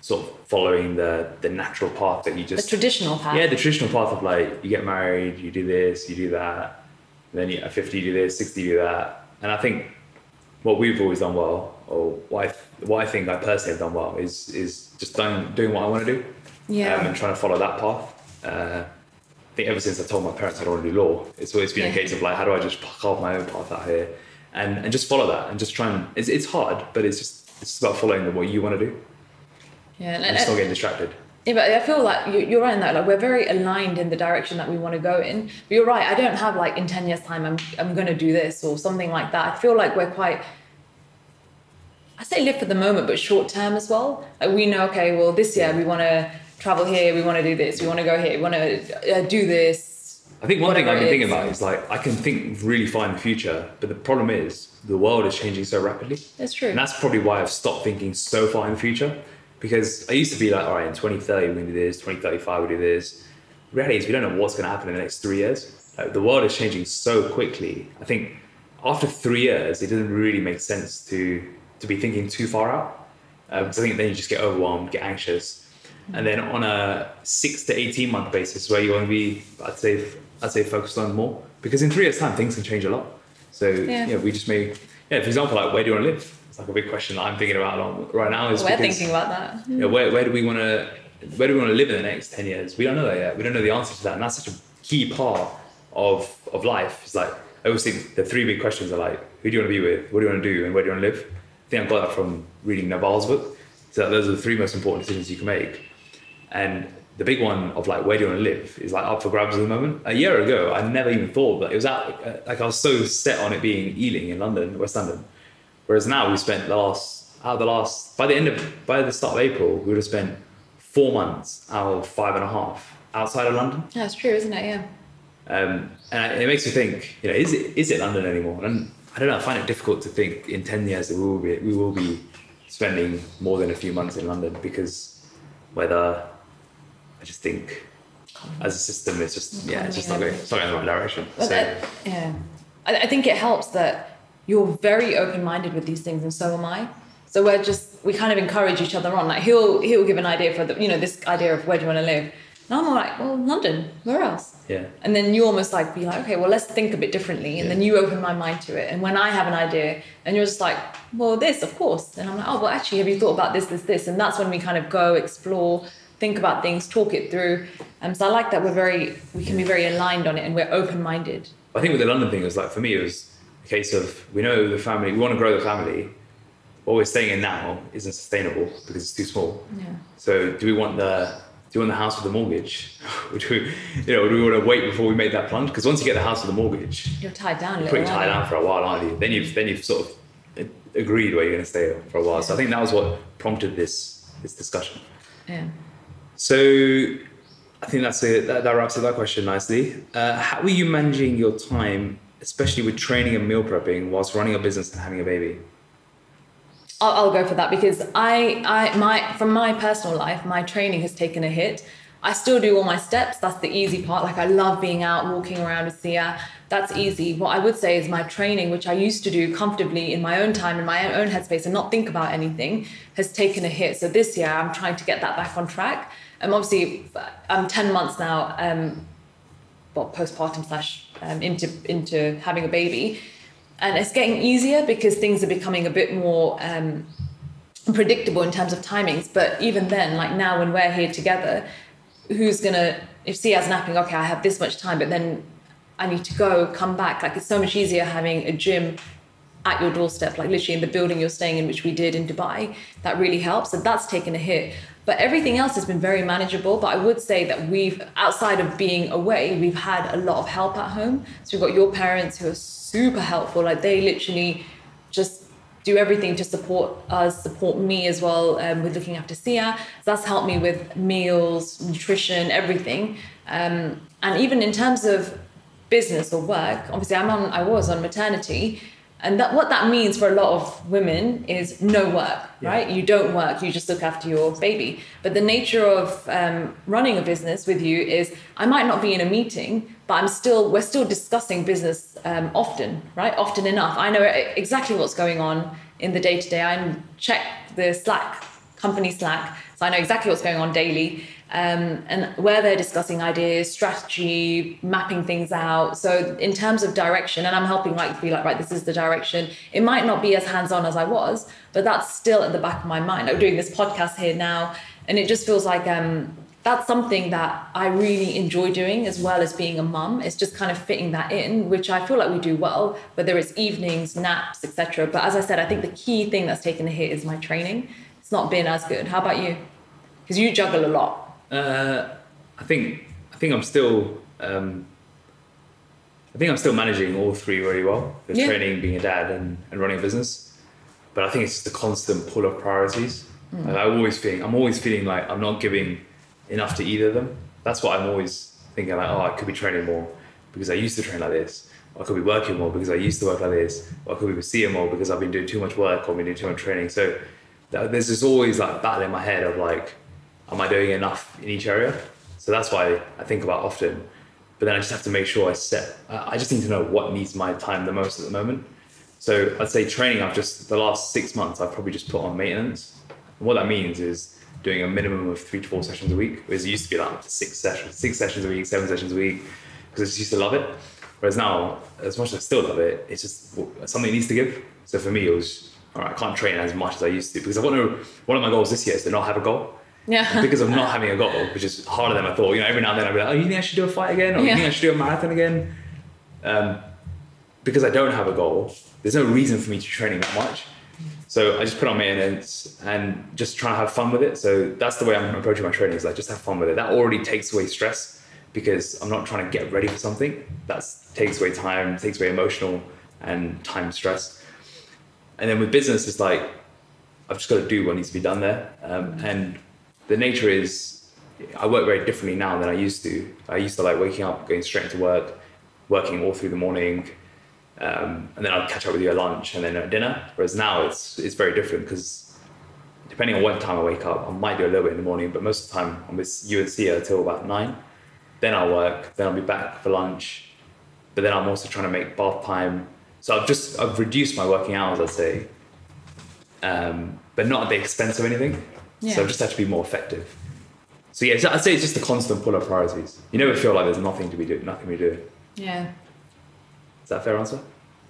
A: sort of following the, the natural path that you
B: The
A: just.
B: traditional path.
A: yeah, the traditional path of like, you get married, you do this, you do that. Then you, at 50, you do this, 60, you do that. And I think what we've always done well, or what I, what I think I personally have done well, is is just doing, doing what I want to do
B: Yeah.
A: um, and trying to follow that path. Uh, I think ever since I told my parents I don't want to do law, it's always been a case of like, how do I just carve my own path out here, and and just follow that, and just try and it's, it's hard, but it's just it's just about following the, what you want to do
B: yeah. And,
A: and just not getting distracted.
B: Yeah, but I feel like you- you're right in that. Like we're very aligned in the direction that we want to go in. But you're right. I don't have like in ten years' time I'm I'm going to do this or something like that. I feel like we're quite. I say live for the moment, but short term as well. Like we know, okay, well this year we want to travel here, we want to do this, we want to go here, we want to uh, do this.
A: I think one thing I can think about is like I can think really far in the future, but the problem is the world is changing so rapidly.
B: That's true.
A: And that's probably why I've stopped thinking so far in the future. Because I used to be like, all right, in 2030, we're going to do this, 2035, we'll do this. The reality is, we don't know what's going to happen in the next three years. Like, the world is changing so quickly. I think after three years, it doesn't really make sense to to be thinking too far out. Because I think then you just get overwhelmed, get anxious, and then on a six to eighteen month basis, where you want to be, I'd say, I'd say focused on more. Because in three years' time, things can change a lot. So
B: Yeah.
A: yeah, we just may, yeah. For example, like where do you want to live? It's like a big question that I'm thinking about a lot right now. Is
B: We're
A: because,
B: thinking about that.
A: know, where, where do we want to where do we want to live in the next 10 years we don't know that yet we don't know the answer to that and that's such a key part of of life it's like i always think the three big questions are like who do you want to be with what do you want to do and where do you want to live think i got that from reading naval's book so those are the three most important decisions you can make and the big one of like where do you want to live is like up for grabs at the moment a year ago i never even thought that it was out like i was so set on it being ealing in london west london Whereas now we spent the last out of the last by the end of by the start of April we would have spent four months out of five and a half outside of London.
B: Yeah, it's true, isn't it? Yeah.
A: Um, and it makes me think, you know, is it is it London anymore? And I don't know. I find it difficult to think in ten years that we will be we will be spending more than a few months in London because whether I just think as a system it's just yeah it's just not going it's not going in the right direction.
B: But
A: So
B: that, yeah, I, I think it helps that you're very open-minded with these things, and so am I. So we're just we kind of encourage each other on. Like he'll he'll give an idea for the you know this idea of where do you want to live, and I'm all like, well, London, where else?
A: yeah.
B: And then you almost like be like, okay, well, let's think a bit differently. And then you open my mind to it. And when I have an idea, and you're just like, well, this, of course. And I'm like, oh, well, actually, have you thought about this, this, this? And that's when we kind of go explore, think about things, talk it through. And so I like that we're very, we can be very aligned on it and we're open minded.
A: I think with the London thing, it was like for me, it was a case of we know the family, we want to grow the family. What we're staying in now isn't sustainable because it's too small.
B: Yeah.
A: So do we want the do we want the house with the mortgage? Or do we, you know, do we want to wait before we make that plunge? Because once you get the house with the mortgage,
B: You're tied down
A: you're pretty tied down for a while, aren't you? Then you've then you've sort of agreed where you're going to stay for a while. So I think that was what prompted this this discussion.
B: Yeah.
A: So I think that's it. That, that wraps up that question nicely. Uh, how are you managing your time, especially with training and meal prepping, whilst running a business and having a baby?
B: I'll, I'll go for that because I, I, my, from my personal life, my training has taken a hit. I still do all my steps. That's the easy part. Like I love being out, walking around with Sia. That's easy. What I would say is my training, which I used to do comfortably in my own time, in my own headspace, and not think about anything, has taken a hit. So this year, I'm trying to get that back on track. Um, obviously, I'm 10 months now. Um, well, postpartum slash um, into into having a baby, and it's getting easier because things are becoming a bit more um, predictable in terms of timings. But even then, like now when we're here together, who's gonna if Sia's napping? Okay, I have this much time, but then I need to go, come back. Like it's so much easier having a gym at your doorstep, like literally in the building you're staying in, which we did in Dubai. That really helps. And that's taken a hit. But everything else has been very manageable. But I would say that we've, outside of being away, we've had a lot of help at home. So we've got your parents who are super helpful. Like they literally just do everything to support us, support me as well um, with looking after Sia. That's helped me with meals, nutrition, everything. Um, and even in terms of business or work, obviously I'm on, I was on maternity. And that what that means for a lot of women is no work,
A: Yeah.
B: right? You don't work, you just look after your baby. But the nature of um, running a business with you is I might not be in a meeting, but I'm still we're still discussing business um, often, right? Often enough. I know exactly what's going on in the day to day. I check the Slack, company Slack, so I know exactly what's going on daily. Um, and where they're discussing ideas, strategy, mapping things out. So in terms of direction, and I'm helping like to be like, right, this is the direction. It might not be as hands-on as I was, but that's still at the back of my mind. I'm doing this podcast here now, and it just feels like um, that's something that I really enjoy doing as well as being a mum. It's just kind of fitting that in, which I feel like we do well, whether it's evenings, naps, etc. But as I said, I think the key thing that's taken a hit is my training. It's not been as good. How about you? Because you juggle a lot.
A: Uh, I think I think I'm still um, I think I'm still managing all three really well. The
B: Yeah.
A: training, being a dad, and, and running a business. But I think it's just a constant pull of priorities. Like I always think I'm always feeling like I'm not giving enough to either of them. That's what I'm always thinking like, oh, I could be training more because I used to train like this. Or I could be working more because I used to work like this. Or I could be seeing more because I've been doing too much work or been doing too much training. So there's just always like battle in my head of like, am I doing enough in each area? So that's why I think about often. but then I just have to make sure I set. I just need to know what needs my time the most at the moment. So I'd say training. I've just the last six months. I've probably just put on maintenance. And what that means is doing a minimum of three to four sessions a week. Whereas it used to be like six sessions, six sessions a week, seven sessions a week, because I just used to love it. Whereas now, as much as I still love it, it's just something needs to give. So for me, it was all right. I can't train as much as I used to because I want to. One of my goals this year is to not have a goal.
B: Yeah.
A: because of not having a goal, which is harder than I thought. You know, every now and then I'd be like, oh, you think I should do a fight again? Or you
B: Yeah.
A: think I should do a marathon again? Um, because I don't have a goal, there's no reason for me to be training that much. So I just put on maintenance and just try and have fun with it. So that's the way I'm approaching my training is like just have fun with it. That already takes away stress because I'm not trying to get ready for something. That takes away time, takes away emotional and time stress. And then with business, it's like I've just got to do what needs to be done there. Um, and the nature is, I work very differently now than I used to. I used to like waking up, going straight into work, working all through the morning, um, and then I'd catch up with you at lunch and then at dinner. Whereas now it's it's very different because depending on what time I wake up, I might do a little bit in the morning, but most of the time I'm with you and Sia till about nine. Then I'll work, then I'll be back for lunch, but then I'm also trying to make bath time. So I've just I've reduced my working hours, I'd say, um, but not at the expense of anything. So
B: Yeah.
A: I've just had to be more effective. So yeah, I'd say it's just a constant pull of priorities. You never feel like there's nothing to be doing, nothing to be doing.
B: Yeah.
A: Is that a fair answer?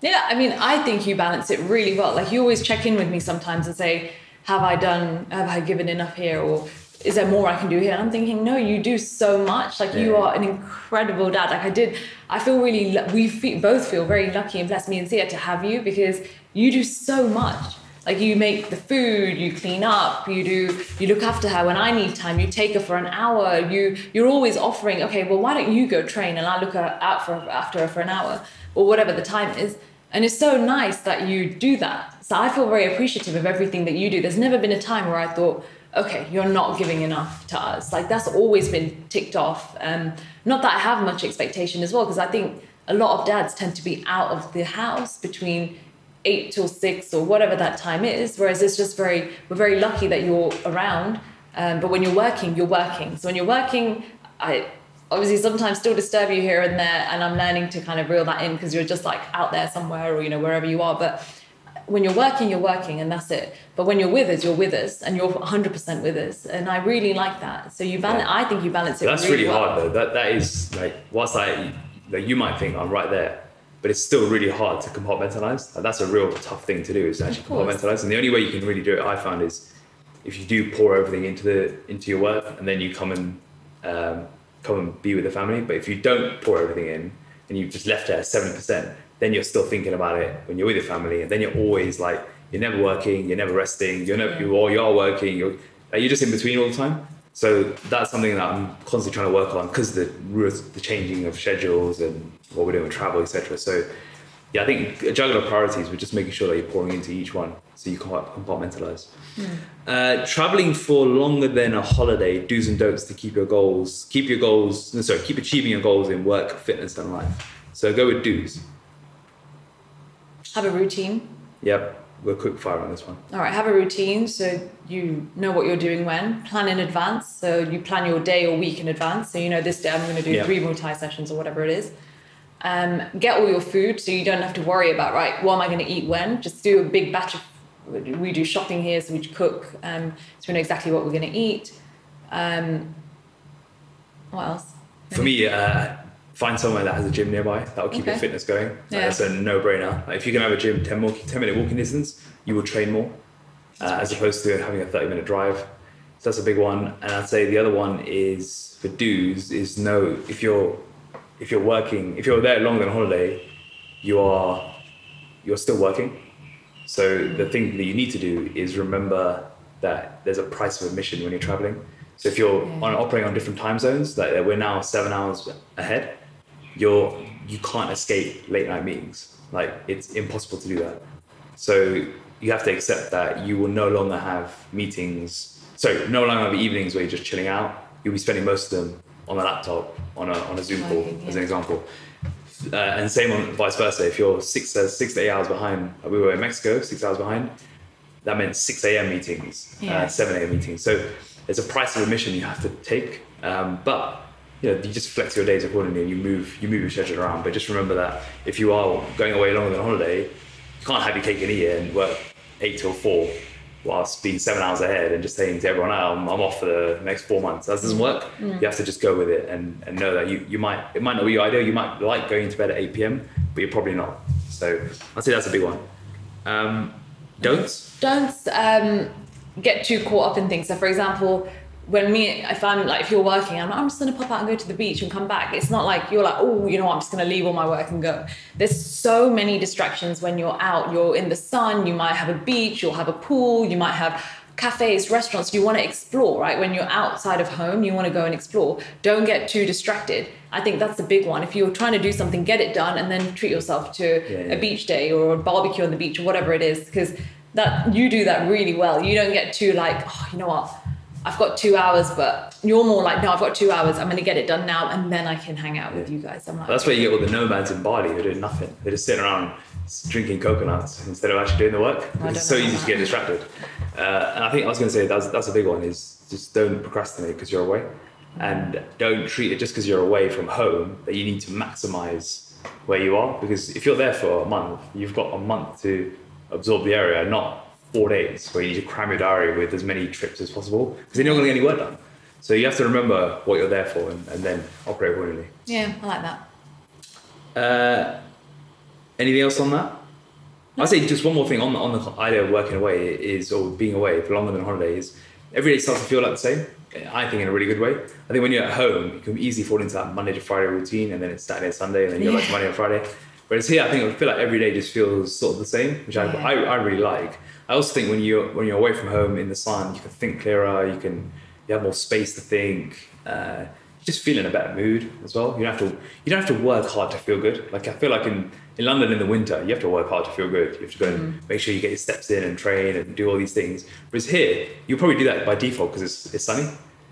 B: Yeah, I mean, I think you balance it really well. Like you always check in with me sometimes and say, "Have I done? Have I given enough here?" Or is there more I can do here? And I'm thinking, no, you do so much. Like you
A: Yeah.
B: are an incredible dad. Like I did, I feel really. We feel, both feel very lucky and blessed, me and Sia, to have you because you do so much. Like you make the food, you clean up, you do, you look after her when I need time. You take her for an hour. You you're always offering. Okay, well, why don't you go train and I look her out for after her for an hour or whatever the time is. And it's so nice that you do that. So I feel very appreciative of everything that you do. There's never been a time where I thought, okay, you're not giving enough to us. Like that's always been ticked off. Um, not that I have much expectation as well, because I think a lot of dads tend to be out of the house between eight till six or whatever that time is. Whereas it's just very, we're very lucky that you're around. Um, but when you're working, you're working. So when you're working, I obviously sometimes still disturb you here and there, and I'm learning to kind of reel that in because you're just like out there somewhere or you know wherever you are. But when you're working, you're working, and that's it. But when you're with us, you're with us, and you're 100% with us, and I really like that. So you balance. I think you balance it.
A: That's
B: really,
A: really
B: well.
A: hard though. That that is like whilst I you might think I'm right there, but it's still really hard to compartmentalize. Like, that's a real tough thing to do is to actually compartmentalize. And the only way you can really do it, I found, is if you do pour everything into the into your work, and then you come and um, come and be with the family. But if you don't pour everything in, and you've just left it at seventy percent, then you're still thinking about it when you're with your family, and then you're always like you're never working, you're never resting, you're never you are you are working, you're like, you're just in between all the time. So that's something that I'm constantly trying to work on because the rules, the changing of schedules and what we're doing with travel, etc. So yeah, I think a juggle of priorities, we're just making sure that you're pouring into each one so you can't compartmentalize. Uh, traveling for longer than a holiday, do's and don'ts to keep your goals, keep your goals, no, sorry, keep achieving your goals in work, fitness, and life. So go with do's.
B: Have a routine.
A: Yep, we're quick fire on this one.
B: All right, have a routine so you know what you're doing when. Plan in advance. So you plan your day or week in advance. So you know this day I'm going to do
A: Yeah.
B: three Muay Thai sessions or whatever it is. Um, get all your food so you don't have to worry about, right, what am I going to eat when? Just do a big batch of, we do shopping here, so we cook, um, so we know exactly what we're going to eat. Um, what else?
A: For me, uh, find somewhere that has a gym nearby that will keep your fitness going. Like,
B: Yeah.
A: That's a no-brainer. Like, if you can have a gym 10, walk, 10 minute walking distance, you will train more uh, as opposed to having a 30 minute drive. So that's a big one. And I'd say the other one is for dues is no, if you're, if you're working, if you're there longer than holiday, you are, you're still working. So the thing that you need to do is remember that there's a price of admission when you're traveling. So if you're
B: Yeah.
A: on operating on different time zones, like we're now seven hours ahead, you're you can't escape late night meetings. Like it's impossible to do that. So you have to accept that you will no longer have meetings. So no longer have evenings where you're just chilling out. You'll be spending most of them on a laptop, on a on a Zoom call,
B: Working,
A: as an example. Uh, and same on vice versa. If you're six uh, six to eight hours behind, uh, we were in Mexico, six hours behind. That meant six a.m. meetings,
B: Yeah.
A: uh, seven a.m. meetings. So there's a price of admission you have to take. Um, but you know, you just flex your days accordingly and you move you move your schedule around. But just remember that if you are going away longer than a holiday, you can't have your cake and eat it and work eight till four whilst being seven hours ahead and just saying to everyone, oh, I'm, I'm off for the next four months. That doesn't work. You have to just go with it and, and know that you, you might it might not be your idea. You might like going to bed at 8 p.m., but you're probably not. So I'd say that's a big one. Um, don'ts.
B: don't um, get too caught up in things. So, for example, when me, if I'm like, if you're working, I'm, like, I'm just gonna pop out and go to the beach and come back. It's not like you're like, oh, you know what, I'm just gonna leave all my work and go. There's so many distractions when you're out. You're in the sun. You might have a beach. You'll have a pool. You might have cafes, restaurants. You want to explore, right? When you're outside of home, you want to go and explore. Don't get too distracted. I think that's the big one. If you're trying to do something, get it done, and then treat yourself to
A: Yeah, yeah.
B: a beach day or a barbecue on the beach or whatever it is, because that you do that really well. You don't get too like, oh, you know what, I've got two hours, but you're more like, no, I've got two hours. I'm gonna get it done now, and then I can hang out with you guys. I'm like,
A: That's where you get all the nomads in Bali who doing nothing. They're just sitting around drinking coconuts instead of actually doing the work. It's so easy
B: about
A: to get distracted. Uh, and I think I was going to say that's, that's a big one is just don't procrastinate because you're away. And don't treat it just because you're away from home that you need to maximize where you are. Because if you're there for a month, you've got a month to absorb the area, not four days where you need to cram your diary with as many trips as possible because then you're not going to get any work done. So you have to remember what you're there for and, and then operate accordingly.
B: yeah, I like that.
A: Uh, anything else on that? I'd say just one more thing on the, on the idea of working away is, or being away for longer than holidays. Every day starts to feel like the same. I think in a really good way. I think when you're at home, you can easily fall into that Monday to Friday routine, and then it's Saturday, Sunday, and then you're back to Monday and Friday. Whereas here, I think I feel like every day just feels sort of the same, which I, I, I really like. I also think when you're when you're away from home in the sun, you can think clearer. You can you have more space to think. Uh, you just feel in a better mood as well. You don't have to you don't have to work hard to feel good. Like I feel like in in London in the winter, you have to work hard to feel good. You have to go and make sure you get your steps in and train and do all these things. Whereas here, you'll probably do that by default because it's, it's sunny.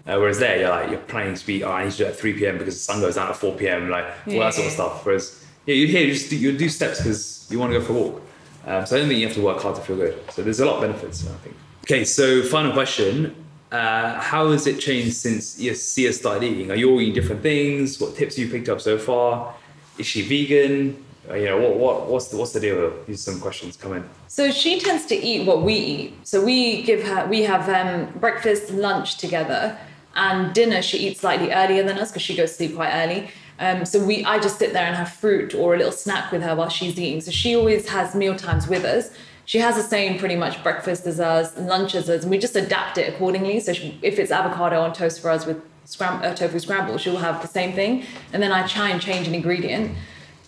A: Uh, whereas there, you're like you're planning to be. Oh, I need to do it at 3 p.m. because the sun goes down at 4 p.m. Like all that sort of stuff. Whereas yeah, you're here you just do, you do steps because you want to go for a walk. Um, so I don't think you have to work hard to feel good. So there's a lot of benefits. I think. Okay, so final question: uh, How has it changed since you Sia started eating? Are you all eating different things? What tips have you picked up so far? Is she vegan? Uh, you know what what what's the what's the deal? These are some questions come in.
B: So she tends to eat what we eat. So we give her, we have um, breakfast, lunch together, and dinner she eats slightly earlier than us because she goes to sleep quite early. Um, so we, I just sit there and have fruit or a little snack with her while she's eating. So she always has meal times with us. She has the same pretty much breakfast as us, lunch as us, and we just adapt it accordingly. So she, if it's avocado on toast for us with scram- uh, tofu scramble, she'll have the same thing, and then I try and change an ingredient.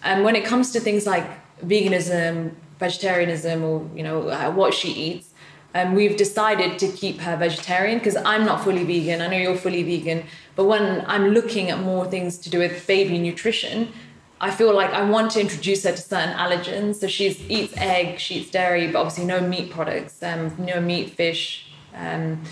B: And when it comes to things like veganism, vegetarianism, or you know uh, what she eats, um, we've decided to keep her vegetarian because I'm not fully vegan. I know you're fully vegan, but when I'm looking at more things to do with baby nutrition, I feel like I want to introduce her to certain allergens. So she eats egg, she eats dairy, but obviously no meat products, um, no meat, fish, um,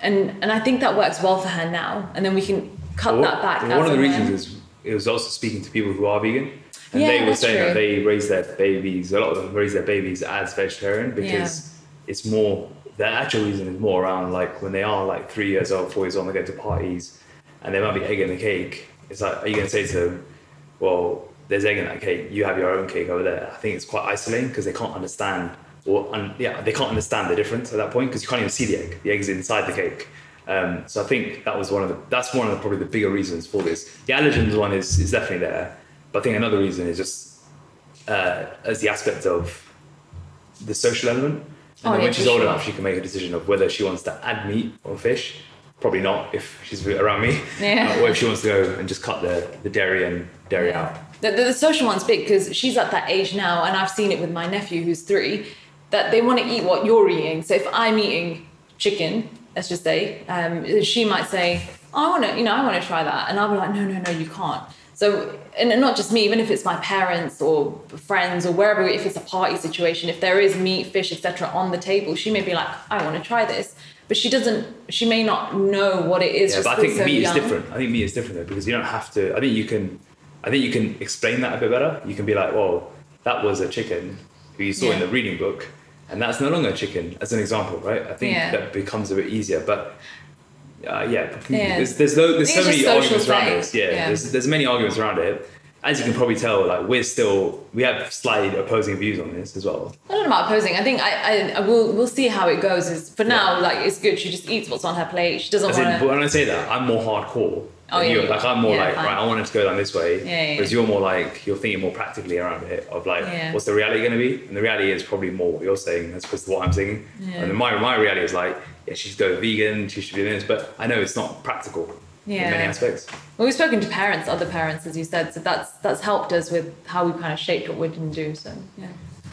B: and and I think that works well for her now. And then we can cut
A: Well,
B: that back.
A: well, one of the reasons is it was also speaking to people who are vegan, and
B: Yeah,
A: they were saying that they raise their babies. A lot of them raise their babies as vegetarian because it's more. The actual reason is more around like when they are like three years old, four years old, they go to parties, and there might be egg in the cake. It's like, are you going to say to them, "Well, there's egg in that cake. You have your own cake over there." I think it's quite isolating because they can't understand, or un- yeah, they can't understand the difference at that point because you can't even see the egg. The egg's inside the cake. Um, so I think that was one of the that's one of the, probably the bigger reasons for this. The allergens one is is definitely there, but I think another reason is just uh, as the aspect of the social element. And
B: Oh,
A: then when she's old enough, she can make a decision of whether she wants to add meat or fish. Probably not if she's around me.
B: Yeah.
A: Uh, or if she wants to go and just cut the, the dairy and dairy out.
B: The, the, the social one's big because she's at that age now, and I've seen it with my nephew who's three, that they want to eat what you're eating. So if I'm eating chicken, let's just say, um, she might say, I want to, you know, I want to try that, and I'll be like, no, no, no, you can't. So, and not just me, even if it's my parents or friends or wherever, if it's a party situation, if there is meat, fish, etc. on the table, she may be like, I want to try this, but she doesn't. She may not know what it is.
A: Yeah, but I think
B: so
A: meat
B: young.
A: is different. I think meat is different though because you don't have to. I think you can. I think you can explain that a bit better. You can be like, well, that was a chicken who you saw in the reading book, and that's no longer a chicken, as an example, right? I think
B: Yeah.
A: that becomes a bit easier. But Uh, yeah.
B: Yeah.
A: There's there's, lo- there's so many arguments around this. Yeah,
B: Yeah.
A: There's, there's many arguments around it. As you can probably tell, like we're still we have slightly opposing views on this as well.
B: I don't know about opposing. I think I, I, I will we'll see how it goes. Is for now,
A: Yeah.
B: like it's good. She just eats what's on her plate. She doesn't want
A: but
B: to.
A: when I say that, I'm more hardcore.
B: Oh, yeah,
A: you. like. I'm more
B: Yeah,
A: like
B: fine.
A: right. I want it to go down this way.
B: Yeah, yeah,
A: Whereas you're more like you're thinking more practically around it of like
B: Yeah.
A: what's the reality going to be, and the reality is probably more what you're saying as opposed to what I'm saying.
B: Yeah.
A: And my my reality is like yeah, she should go vegan. She should be this, but I know it's not practical
B: Yeah.
A: in many aspects.
B: Well, we've spoken to parents, other parents, as you said. So that's that's helped us with how we kind of shaped what we didn't do. So yeah.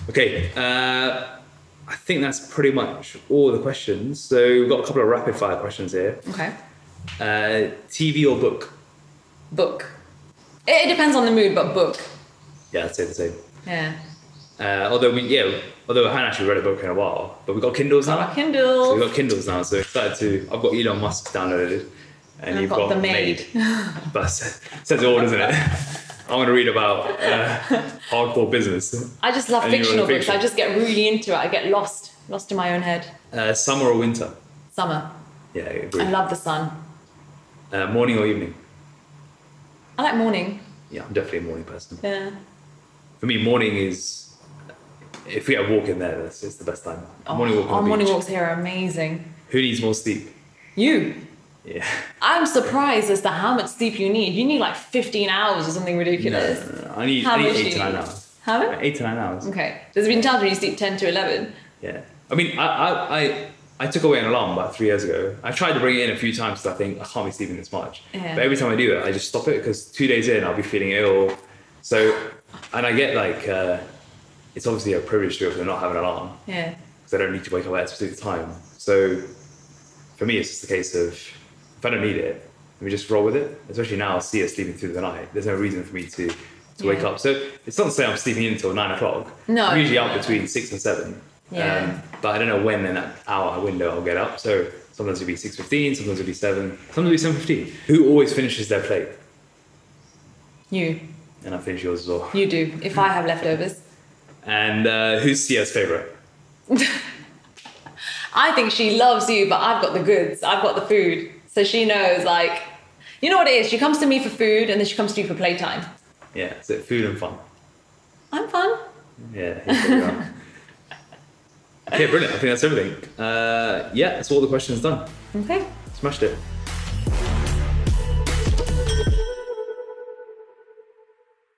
A: Okay, uh, I think that's pretty much all the questions. So we've got a couple of rapid fire questions here.
B: Okay.
A: Uh, TV or book?
B: Book. It, it depends on the mood, but book.
A: Yeah, I'd say the same.
B: Yeah.
A: Uh, although we, yeah, although I haven't actually read a book in a while, but we've got Kindles now.
B: Got
A: So we've got Kindles now, so excited to. I've got Elon Musk downloaded, and,
B: And I've
A: you've
B: got
A: got,
B: The Maid.
A: but says it all, doesn't it? I want to read about uh, hardcore business.
B: I just love
A: And
B: fictional
A: were
B: books.
A: fiction.
B: I just get really into it. I get lost, lost in my own head.
A: Uh, summer or winter?
B: Summer.
A: Yeah, I agree.
B: I love the sun.
A: uh, morning or evening?
B: I like morning.
A: Yeah, I'm definitely a morning person.
B: Yeah.
A: For me, morning is. If we get a walk in there, that's it's the best time. morning walk on
B: our
A: the
B: Oh, morning
A: beach.
B: walks here are amazing.
A: Who needs more sleep?
B: You.
A: Yeah.
B: I'm surprised as to how much sleep you need. You need like 15 hours or something ridiculous.
A: no, no. I need,
B: How
A: I need eight to nine hours.
B: How much?
A: Eight to nine hours.
B: Okay. There's been times when you sleep 10 to 11.
A: Yeah. I mean, I, I, I, I took away an alarm about three years ago. I tried to bring it in a few times because I think I can't be sleeping this much.
B: Yeah.
A: But every time I do it, I just stop it because two days in, I'll be feeling ill. So, and I get like, uh, it's obviously a privilege to be able to not have an alarm
B: Yeah.
A: because I don't need to wake up at a specific time. So, for me, it's just a case of if I don't need it, let me just roll with it. Especially now, I'll see her sleeping through the night. There's no reason for me to, to wake up. So, it's not to say I'm sleeping in until nine o'clock.
B: No.
A: I'm usually up between six and seven.
B: Yeah.
A: Um, but I don't know when in that hour window I'll get up. So sometimes it'll be six fifteen, sometimes it'll be seven, sometimes it'll be seven fifteen. Who always finishes their plate?
B: You.
A: And I finish yours as well.
B: You do. If I have leftovers.
A: And uh, who's Sia's favorite?
B: I think she loves you, but I've got the goods. I've got the food. So she knows, like, you know what it is? She comes to me for food and then she comes to you for playtime.
A: Yeah, is it food and fun?
B: I'm fun.
A: Yeah. you probably are. okay, brilliant. I think that's everything. Uh, yeah, that's all the questions done.
B: Okay.
A: Smashed it.